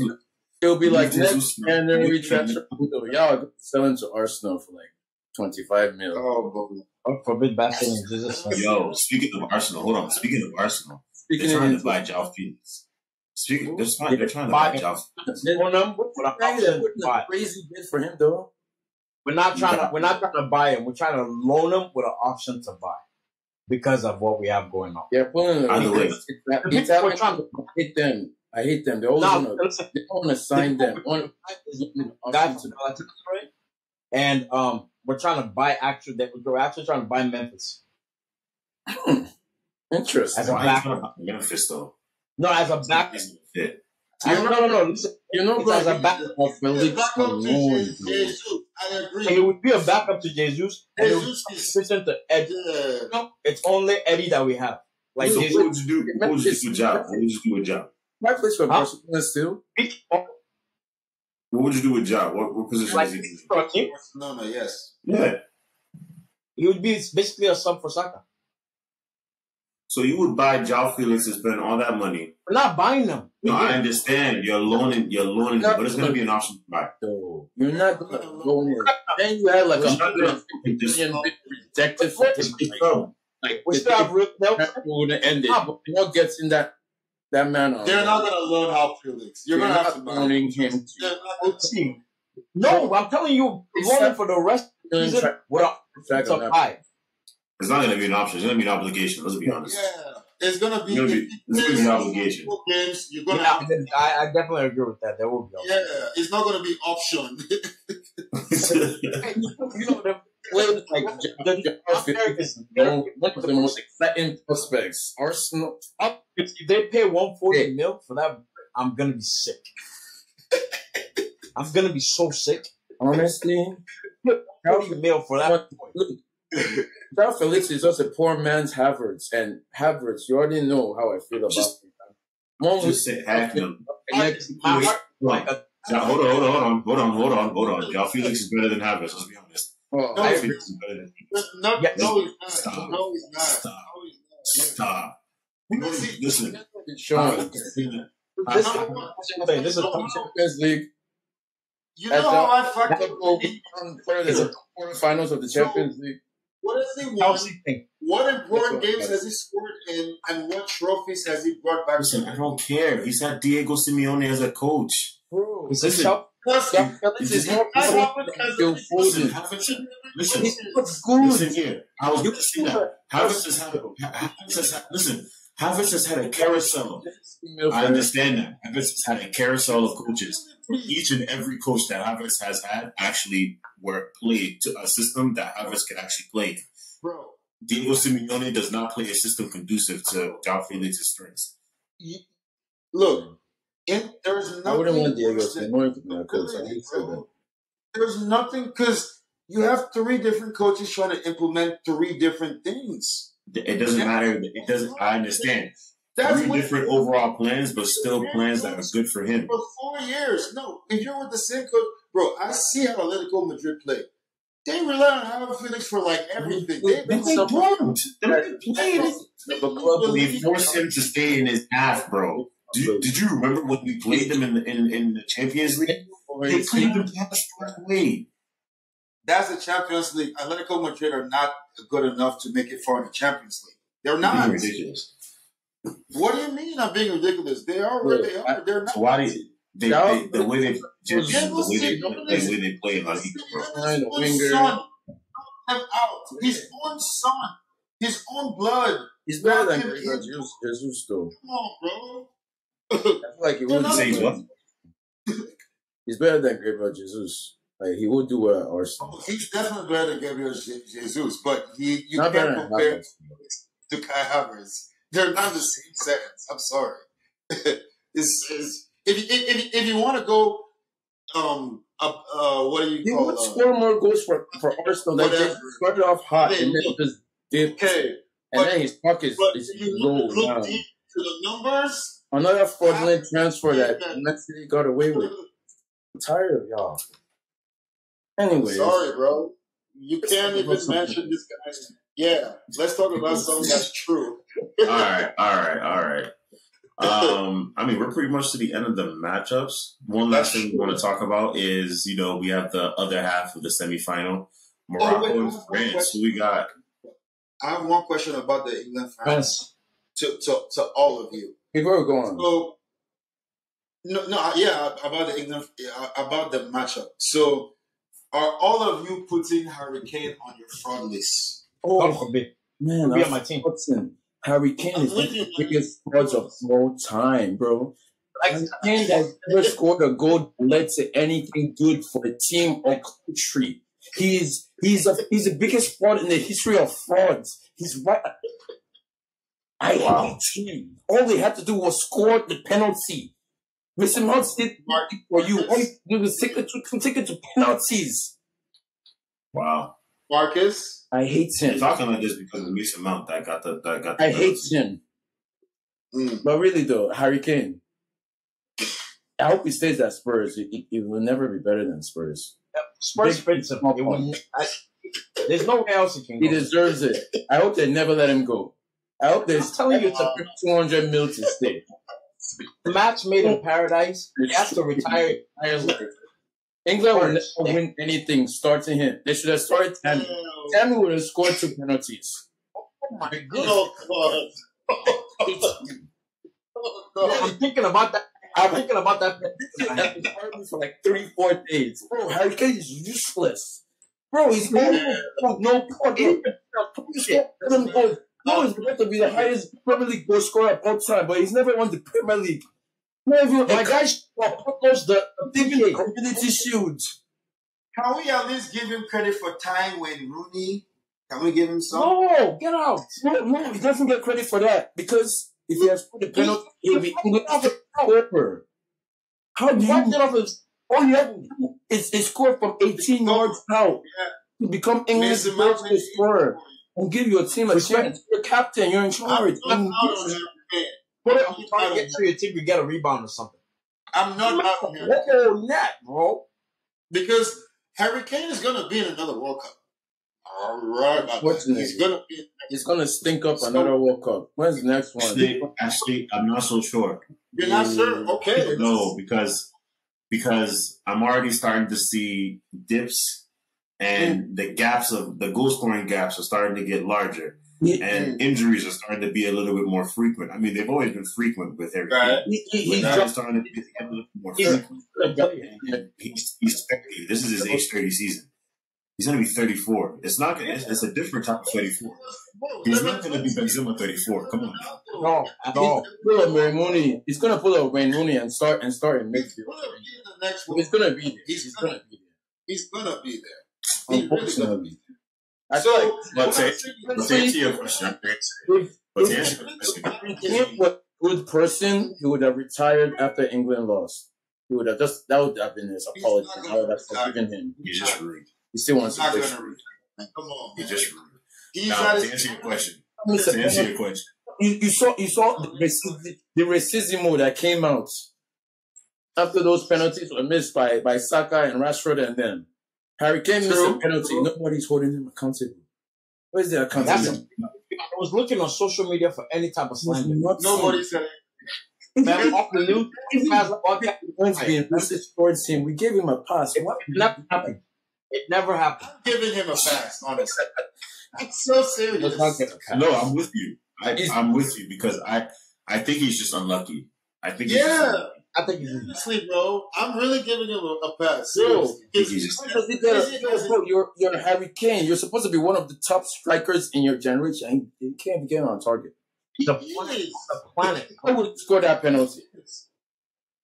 B: It'll be like
A: Jesus.
B: then we transfer. Y'all selling to Arsenal for like twenty five mil.
C: Oh, boy.
D: God oh, forbid bashing in Jesus.
A: Yo, speaking of Arsenal, hold on. Speaking of Arsenal,
B: Speaking
A: they're trying to buy Joao Felix. Speaking, they're, trying, they're trying to buy
D: Buy-
A: Joao.
D: Own them with an
B: Hey,
D: option
B: that
D: to
B: a
D: buy.
B: crazy bid for him though.
D: We're not trying to. We're not trying to buy him. We're trying to loan him with an option to buy because of what we have going on.
B: They're pulling
A: Either way.
B: It's
D: The people we're trying to
B: I hate them. I hate them. They always
D: now,
B: want to. They want to sign them. Want
D: guys from Galatasaray, and um, we're trying to buy actually. We're actually trying to buy Memphis
B: Interesting.
D: as a
A: Why are
D: back.
A: trying to buy Memphis though?
D: No, as a back.
A: He's gonna fit.
D: No, no, no, no. Listen,
B: You know,
D: It's as a back.
B: of Felix
C: Back up to
B: alone,
C: Jesus.
B: bro.
C: Jesus.
D: It would be a backup to Jesus, and
C: Jesus
D: be
C: is-
D: sufficient to Eddie.
C: Yeah.
D: No, it's only Eddie that we have. Like
A: so
D: Jesus,
A: what would you do? What would you do with Joao? What would you do with Joao?
B: My place for
D: Huh?
B: Barcelona still.
A: What would you do with Joao? What, what position
D: like
A: is he?
D: for
C: No, no, yes.
A: Yeah.
D: he would be basically a sub for Saka.
A: So you would buy Joao Felix and spend all that money.
D: We're not buying them.
A: No, I understand. You're loaning. You're loaning, him, but it's gonna be an option to buy.
B: So you're not gonna go in. Then you had like a
A: It's not
B: hundred
A: gonna
B: and
A: just-
B: fifty million bid rejected for him. Like,
A: Bro,
D: We
B: the
D: still have real ah, no,
B: would have ended. What gets in that that manner?
C: They're not going to loan out Felix. You're
B: You're
C: going to have to
B: not
C: buy
B: loaning him.
C: They're not oh, gonna-
D: team. No, I'm telling you, loaning for the rest of the season with a
B: Track
D: it's a buy.
A: It's not gonna be an option. It's gonna be an obligation. Let's be honest.
C: Yeah. It's going to be.
A: It's gonna be,
C: if
A: it's gonna be an
C: you
A: obligation.
C: play games, you're going to
D: Yeah,
C: have to.
D: I, I definitely agree with that. There will be.
C: Yeah, it's not going to be option.
D: you know, the players like the, the,
B: One one of the most exciting prospects. Arsenal.
D: if they pay 140 mil for that, I'm gonna be sick. I'm gonna be so sick.
B: Honestly,
D: 40 mil for that.
B: Look, Joao Felix is just a poor man's Havertz, and Havertz, you already know how I feel about
A: Just-
B: him. One
A: Just say hack him.
B: next
D: My
A: Wait,
D: heart, like
A: Now, hold on, hold on, hold on, hold on, hold on, hold on. Joao Felix is better than Havertz. Let's be honest.
B: oh,
C: No, Joao
A: Felix is better than
C: no,
D: Yes.
C: no, he's not.
A: Stop.
C: No, he's not.
A: Stop.
C: No, he's not.
A: Stop.
C: Because he-
A: Listen.
B: it's showing.
D: this, this is
B: Champions League.
C: You know how I fucking
B: Liverpool part of the quarterfinals of the Champions League.
C: What has he won?
D: Chelsea thing.
C: What important
B: what-
C: games has he scored in, and what trophies has he brought back?
A: Listen, I don't care. He's had Diego Simeone as a coach.
B: Bro,
D: It's a
A: Listen. Listen, listen,
B: He's not good.
A: listen here. I was going to say that. Havertz has had, Havertz has had, listen, Havertz has had a carousel. I understand that. Havertz has had a carousel of coaches. Each and every coach that Havertz has had actually were played to a system that Havertz could actually play.
C: bro.
A: Diego Simeone does not play a system conducive to Joao Felix's strengths.
C: Look, in, there's nothing.
B: I wouldn't want Diego Simeone to be my coach. I hate to that.
C: There's nothing because you have three different coaches trying to implement three different things.
A: It doesn't matter. It doesn't. I understand.
C: That's
A: Three different overall plans, but still plans that are good for him.
C: for four years. No, if you're with the same coach, bro, I see how Atletico Madrid play. They rely on Javier Felix for like everything. They,
A: They don't. They don't play it.
B: Club
A: They forced him to stay in his half, bro. Did, did you remember when we played them in the in, in the Champions League? They played them past right away.
C: That's the Champions League. Atletico Madrid are not good enough to make it far in the Champions League. They're
A: Being
C: not.
A: ridiculous.
C: What do you mean? I'm being ridiculous. They are where they are. They're not.
A: So why do you, they, they, the way they just
C: Yeah,
A: the way they, the way they play in La Liga, bro.
B: Behind the
C: His own
B: winger.
C: son him out. His own son. His own blood.
B: He's better than
C: Him-
B: Gabriel Jesus, Jesus though.
C: Come on, bro.
B: I feel like he
C: They're
B: would
C: not-
A: Say what?
B: He's better than Gabriel Jesus. Like he would do well at Arsenal.
C: He's definitely better than Gabriel Je- Jesus, but he you
B: Not
C: can't
B: than
C: compare to Kai Havertz. They're not the same sentence. I'm sorry. it's, it's, if, you- if, if, you want to go, um, up, uh, what do you
B: He
C: call
B: would
C: uh,
B: score more goals for, for Arsenal. Like they started off hot and then just dipped.
C: Okay,
B: And
C: but-
B: then his puck is, is
C: you
B: low
C: look, look deep to the numbers,
B: Another fraudulent transfer that. Man City got away with. I'm tired of y'all. Anyways,
C: sorry, bro. You can't even mention this guy. Yeah, let's talk about something that's true.
A: All right, all right, all right. Um, I mean, we're pretty much to the end of the matchups. One last thing we want to talk about is, you know, we have the other half of the semifinal, Morocco
C: Oh, wait,
A: and France. Who we got?
C: I have one question about the England fans
D: France.
C: to, to, to all of you.
B: before we go on,
C: So, no, no, yeah, about the England, about the matchup. So, are all of you putting Hurricane on your fraud list?
D: Oh, God
B: oh
D: forbid.
B: man,
D: Be
B: I'm
D: on my team.
B: Listen, Harry Kane is
C: I'm with you,
B: the biggest frauds of all time, bro. Harry Kane has never scored a goal that led to anything good for the team or country. He's he's a he's the biggest fraud in the history of frauds. He's right. I hate him. All they had to do was score the penalty. Mr. Mount did nothing for you. All you do is take it to take it to penalties.
A: Wow,
C: Marcus?
B: I hate
A: you're
B: him.
A: talking like this because of Mason Mount that got the that got. The
B: I hate him.
C: Mm.
B: But really, though, Harry Kane. I hope he stays at Spurs. He, he- he will never be better than Spurs.
D: Spurs
B: Big-
D: fits him.
B: small
D: It wouldn't- I- There's no way else he can go.
B: He deserves it. I hope they never let him go. I hope there's
D: I'm telling you, it's a
B: two hundred mil to stay.
D: The match made in paradise. He has to retire.
B: England will never win anything starting him. They should have started Tammy. Tammy would have scored two penalties.
D: Oh my
C: Oh,
D: goodness.
C: God. Oh, God.
D: I'm thinking about that. I'm thinking about that.
B: That was me for like three, four days. Bro, Harry Kane is useless. Bro, he's no, no point. He doesn't go. No, he's going to be the highest Premier League goal scorer of all time, but he's never won the Premier League. Not even
D: My
B: guy
D: purpose the
B: thinking community shield.
C: Can we at least give him credit for time when Rooney? Can we give him some?
B: No, get out. No, no, he doesn't get credit for that because if he has put the penalty, he'll be English scorer. How do you?
D: it off his.
B: All you have to do is, is score from 18 yards out to become English
C: Mason Mount
B: goal scorer and give your team a chance. You're captain. You're in charge.
C: I'm
B: And
C: not out on Harry Kane.
D: What if you try to get to your team, you get a rebound or something?
C: I'm not out on Harry
D: Whoa, net, bro.
C: because Harry Kane is going to be in another World Cup. All right.
B: Unfortunately.
C: he's going to be.
B: It's gonna stink up another World Cup. When's the next one?
A: Actually, actually, I'm not so sure.
C: You're not sure? Mm, okay.
A: No, because because I'm already starting to see dips and mm. the gaps of the goal scoring gaps are starting to get larger and mm. injuries are starting to be a little bit more frequent. I mean, they've always been frequent with every
C: Right.
B: He, he, he's
A: now
B: dropped-
A: it's starting to be a little bit more
B: He's-
A: frequent. He's, he's spectated. This is his age 30 season. He's going to be 34. It's not. It's, it's a different type of 34. He's not going to be Benzema 34. Come on. Now.
D: No, at all.
B: pull a Wayne Rooney. He's gonna pull a Wayne Rooney and start and start in
C: He's
B: midfield.
C: going to be in the next
B: He's gonna be there.
C: He's
B: He's
C: gonna-
B: gonna be
C: He's going to be there.
B: There.
C: He really gonna
B: Unfortunately. I
C: So,
B: feel
A: But
C: what
A: to, but to answer your question,
B: if,
A: but to answer your question,
B: if he was a good person, he would have retired after England lost. He would have just that would have been his apology. I would have
C: gonna-
B: forgiven him.
A: he's just rude.
B: He still wants to
C: going
B: play.
C: Come on.
A: He's just rude.
C: He's
A: Now,
C: not
A: to answer your question, to answer your question,
B: you, you saw you saw the, racism, the racism that came out after those penalties were missed by by Saka and Rashford and them. Harry Kane missed a
C: True.
B: penalty. Nobody's holding him accountable. Where's the
D: That's
B: accountability?
D: I was looking on social media for any type of slander.
C: Nobody said
D: Man, off the news, fans like, yeah,
B: Once being racist towards him, we gave him a pass. What?
D: it never happened. It never happened.
C: I'm giving him a pass, honestly. It's so serious.
B: Let's not get a pass.
A: No, I'm with you. I, I'm with you because I I think he's just unlucky. I think he's just
C: Yeah.
A: Unlucky.
D: I think he's
C: Honestly, bro, I'm really giving him a, a pass.
B: Bro,
C: Seriously.
B: Because bro, you're you're Harry Kane. You're supposed to be one of the top strikers in your generation. and You can't be getting on target.
D: the
C: He
D: planet.
C: is.
D: The planet.
B: Who would score that penalty?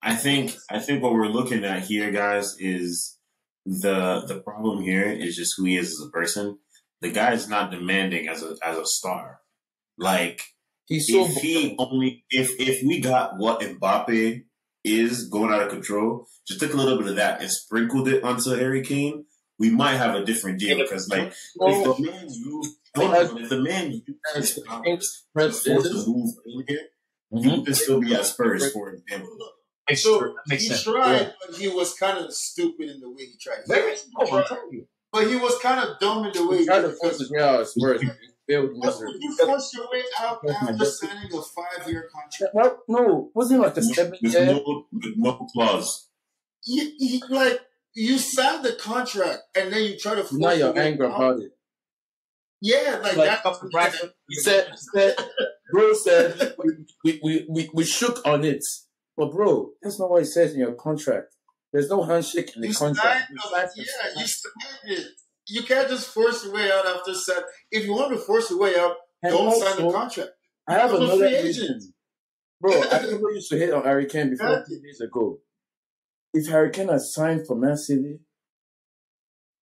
A: I think I think what we're looking at here, guys, is the the problem here is just who he is as a person. The guy is not demanding as a as a star. Like
B: He's so
A: if he only if if we got what Mbappe is going out of control, just took a little bit of that and sprinkled it onto Harry Kane, we might have a different deal. Because like if
B: Oh,
A: the man you if the man you
B: That's
A: forced to move earlier, you can still be at Spurs, for example.
D: Makes,
C: So he
D: sense.
C: tried, but he was kind of stupid in the way he tried.
D: Very
C: He
D: I'm
C: tried,
D: you.
C: but he was kind of dumb in the way
B: He
C: he
B: tried to force
C: because
B: his way out of Spurs. He failed miserably.
C: you forced your way out after signing a five-year contract.
B: Well, no, wasn't it like a seven-year?
A: no, no clause.
C: You, you, like you signed the contract and then you try to force
B: Now
C: your
B: you're
C: way
B: angry
C: out.
B: about it.
C: Yeah, like,
B: Like,
C: that.
D: up.
B: He said, said, bro said, we, we, we, we shook on it. But bro, that's not what it says in your contract. There's no handshake in the
C: You signed,
B: contract.
C: yeah, you signed it. You can't just force your way out after set. If you want to force your way out,
B: And
C: don't sign the contract.
B: I have
C: Become
B: another
C: free
B: reason.
C: agent.
B: Bro, I never used to hate on Harry Kane before
C: Exactly.
B: two days ago. If Harry Kane had signed for Man City,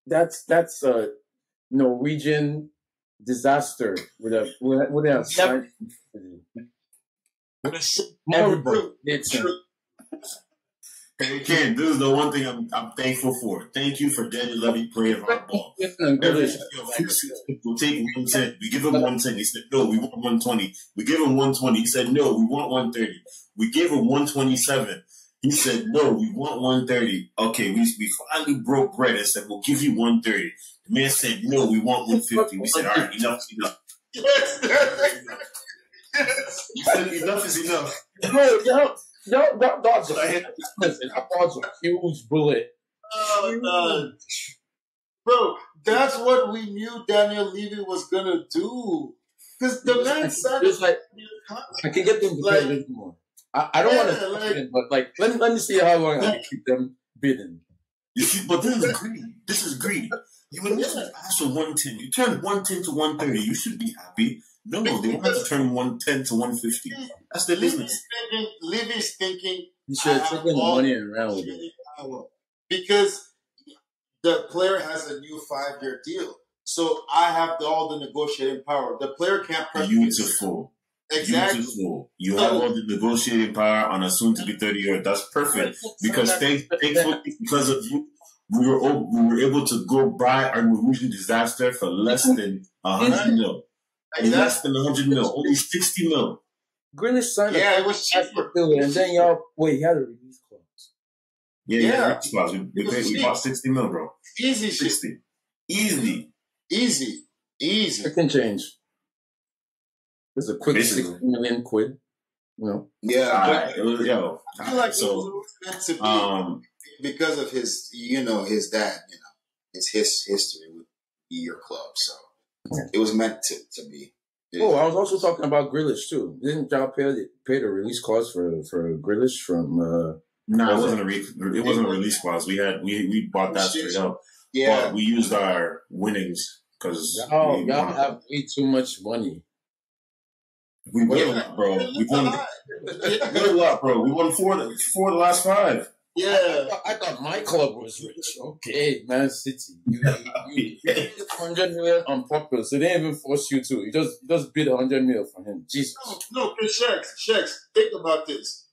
B: that's that's a Norwegian disaster with a would would have signed.
D: Would have sent
B: More
D: everybody.
B: It's
A: Harry this is the one thing I'm, I'm thankful for. Thank you for Daniel Levy playing hardball.
B: and Grealish.
A: We'll take 110. We give him 110. He said, no, we want 120. We give him 120. He said, no, we want 130. We gave him 127. He said, no, we want 130. Okay, we, we finally broke bread and said, we'll give you 130. The man said, no, we want 150. We said, all right, enough is enough.
C: Yes, yes.
A: He said, enough is enough.
B: Bro, yo, yo, that, that's what I hit. Listen, I was a huge bullet.
C: Oh, no. Bro, that's what we knew Daniel Levy was gonna do. Because the man said
B: It's like I can get them to pay a
C: Like-
B: little more. I, I don't want
C: Yeah,
B: to,
C: like-
B: but like let me let me see how long I can keep them bidding.
A: You see, but this is greedy. This is greedy. You would never ask for 110. You turn 110 to 130. You should be happy. No, they want to turn 110 to 150. That's their
C: Levy's
A: business.
C: thinking, Levy's thinking
B: You should have taken the
C: all
B: money around with it.
C: because the player has a new five-year deal. So I have the, all the negotiating power. The player can't press
A: Beautiful.
C: exactly.
A: Beautiful. You have all the negotiating power on a soon to be 30 year old. That's perfect. Because thank, thankfully, because of you, we were, o- we were able to go buy our Norwegian disaster for less than 100 mil. Less than 100 mil. Only 60 mil.
B: Grealish signed a
C: Yeah, it was
B: contract
C: cheaper.
B: for and then y'all wait, he had a release clause.
A: Yeah,
C: Yeah.
A: yeah. yeah. We, we, paid, we bought 60 mil, bro.
C: Easy shit.
A: 60. Easy.
C: Easy. Easy.
B: It can change. There's a quick
A: Basically.
B: six million quid. You know,
C: Yeah.
A: Alright, it was- yo.
C: I feel like it
A: so,
C: was meant
A: um,
C: because of his, you know, his dad, you know, his his history with your club. So it was meant to, to be.
B: Oh, I was also talking about Grealish too. Didn't y'all pay the, pay the release clause for for Grealish from? uh
A: no, it wasn't a re- it wasn't a release clause. We had we we bought that straight up.
C: yeah.
A: But we used our winnings because
B: Y'all,
A: we,
B: y'all
A: won-
B: have way too much money.
A: we won a
C: Yeah.
A: lot, bro. We won, we
C: Yeah.
A: won a lot, bro. We won four of the- four of the last five.
C: Yeah.
B: I thought my club was rich. Okay, Man City. You, you, you, hundred million on purpose. So they didn't even force you to. You just you just bid hundred million for him. Jesus.
C: No, no, Shegz, Shegz, think about this.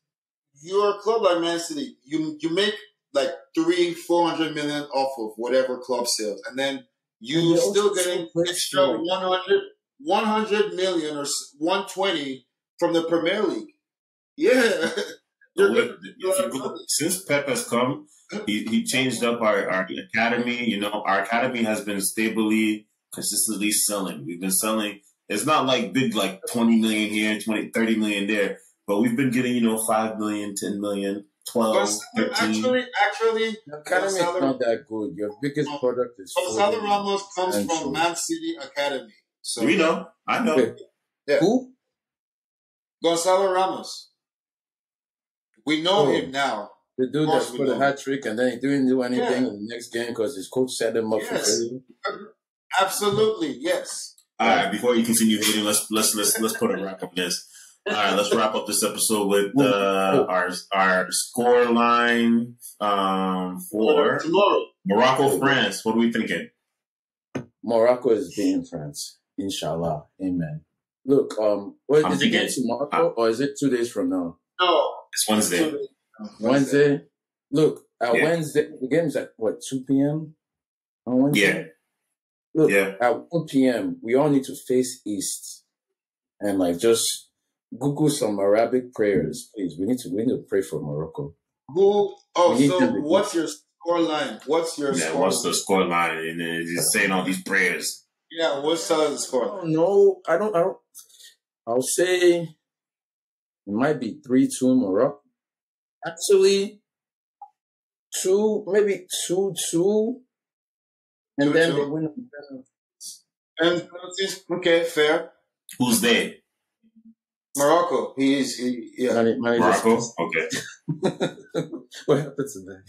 C: You're a club like Man City. You you make like three, four hundred million off of whatever club sales, and then you
B: And
C: still getting extra
B: flexible.
C: 100, 100 million or 120 from the Premier League. Yeah.
A: The way-
C: gonna-
A: if you go- since Pep has come, he, he changed up our, our academy. You know, our academy has been stably, consistently selling. We've been selling. It's not like big, like 20 million here, 20, 30 million there, but we've been getting, you know, 5 million, 10 million 12, 13.
C: Actually, actually,
B: The academy is not that good. Your biggest product is
C: Gonzalo Ramos comes from
B: Shaw.
C: Man City Academy. So
A: we know. I know.
B: Wait.
C: Yeah.
B: Who?
C: Gonzalo Ramos. We know
B: Oh.
C: him now.
B: The dude that
C: course we
B: scored a hat trick and then he didn't do anything
C: Yeah.
B: in the next game because his coach set him up for
C: Yes.
B: failure.
C: Absolutely, yes.
A: All right, before you continue hating, let's let's let's let's put a wrap up this. All right, let's wrap up this episode with uh, our our score line um, for
C: tomorrow.
A: Morocco France. What are we thinking?
B: Morocco is beating France. Inshallah. Amen. Look, um, wait,
A: I'm
B: is it game
A: thinking-
B: tomorrow or is it two days from now?
C: No,
A: It's Wednesday.
B: Wednesday. Look, at
A: Yeah.
B: Wednesday, the game's at what, 2 p.m. on Wednesday?
A: Yeah.
B: Look,
A: Yeah.
B: at 1 p.m., we all need to face east and like just Google some Arabic prayers, please. We need to we need to pray for Morocco.
C: Who? Oh, so what's your score line? What's your
A: Yeah,
C: score?
A: what's the score line? And then just saying all these prayers.
C: Yeah, what's the score?
B: don't. I don't. I don't. I'll say it might be three two Morocco. Actually, two maybe two two, and then they
C: 2-2.
B: win.
C: And penalties? Okay, fair.
A: Who's they?
C: Morocco. He is. He, yeah.
B: Mane- Mane just-
A: Morocco. Okay.
B: what happened to that?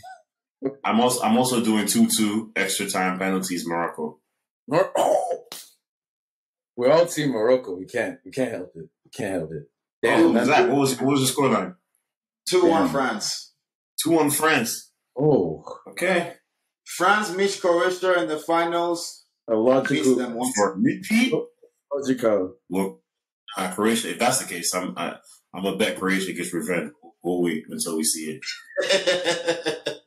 A: I'm also I'm also doing two two extra time penalties. Morocco.
B: Mor- oh! We're all team Morocco. We can't. We can't help it. We can't help it. Damn,
A: oh,
B: that's-
A: Zach, what was what was the score line?
C: Two one France.
A: Two one France.
B: oh,
A: Okay.
C: France meets Croatia in the finals.
B: a
C: Beats
B: logical,
C: them one.
A: For repeat.
B: logical.
A: Well, uh, Croatia. If that's the case, I'm I, I'm gonna bet Croatia gets revenge. We'll wait until we see it.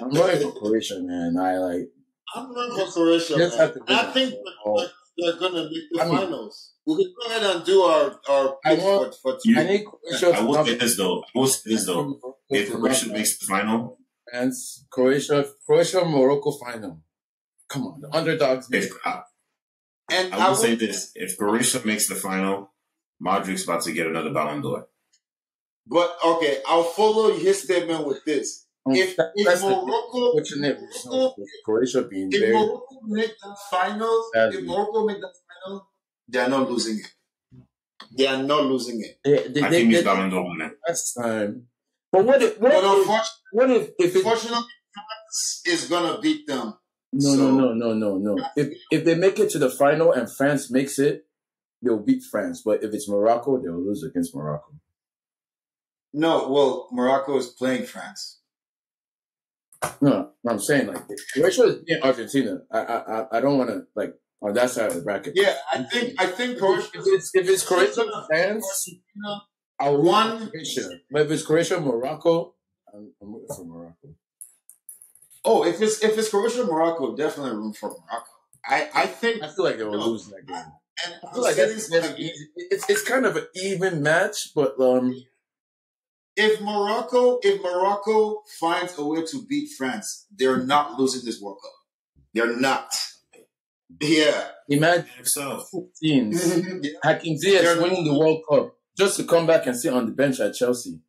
B: I'm going for Croatia, man. I like.
C: I'm not for Croatia. Man.
B: have to go
C: I think
B: Oh.
C: that they're gonna make the
B: I mean-
C: finals. We can go ahead and do our our
B: I want-
C: for, for
A: You-
B: I need
A: I will say this though. I will say this though. If Croatia makes the final,
B: France, Croatia, Croatia, Morocco final. Come on, the underdogs.
A: if I,
C: and
A: I
C: I
A: will say
C: would-
A: this: if Croatia makes the final, Modric's about to get another Ballon d'Or.
C: But okay, I'll follow his statement with this. If
B: That-
C: if
B: that's the
C: Morocco
B: fortunate result with Croatia being
C: if
B: very.
C: Morocco make that final,
B: Sadly.
C: if Morocco make that final, they are not losing it. They are not losing it.
B: They, they,
A: I
B: they,
A: think he's
B: they,
A: Ballon d'Or winner.
B: last time. But what if what
C: But
B: if,
C: unfortunately,
B: what if if it
C: unfortunately France is gonna beat them.
B: no
C: So-
B: no no no no no if if they make it to the final and France makes it, they'll beat France. But if it's Morocco, they'll lose against Morocco.
C: No, well, Morocco is playing France.
B: No, I'm saying like Croatia is beating Argentina. I I I- I don't want to like on that side of the bracket.
C: Yeah, I think I think Croatia.
B: If it's if it's Croatia I'll
C: One-
B: one Croatia. But if it's Croatia Morocco, I'm, I'm rooting for Morocco.
C: Oh, if it's if it's Croatia, Morocco, definitely room for Morocco. I I think
B: I feel like they will
C: No.
B: lose that game.
C: and
B: I feel like that's, that's. It's it's kind of an even match, but um,
C: if Morocco if Morocco finds a way to beat France, they're not losing this World Cup. They're not. Yeah.
B: imagine
A: If so,
B: teams.
C: Yeah.
B: Hakim Ziyech
C: They're-
B: winning the World Cup just to come back and sit on the bench at Chelsea.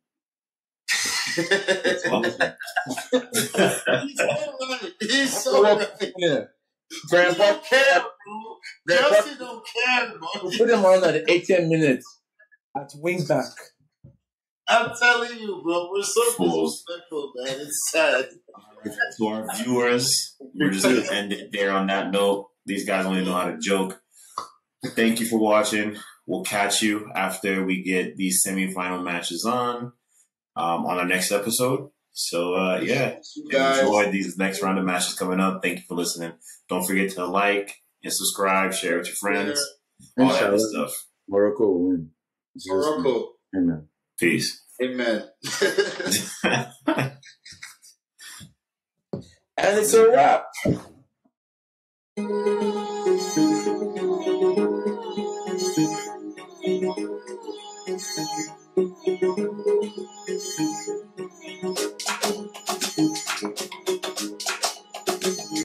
C: He's so right. He's so right.
B: Yeah,
C: They
B: Grandpa
C: don't care, bro.
B: Grandpa-
C: Chelsea don't care, bro.
B: put him on at the 18 minutes at wing back.
C: I'm telling you, bro. We're so
A: Fools.
C: disrespectful, man. It's sad.
A: to our viewers, we're just gonna end it there on that note. These guys only know how to joke. Thank you for watching. We'll catch you after we get these semifinal matches on um, on our next episode. So uh, yeah, enjoy these next round of matches coming up. Thank you for listening. Don't forget to like and subscribe, share with your friends, all that good stuff.
B: Morocco will win. Jesus' name.
C: Morocco.
B: Amen.
A: Peace.
C: Amen.
B: And it's a wrap.
E: Thank you.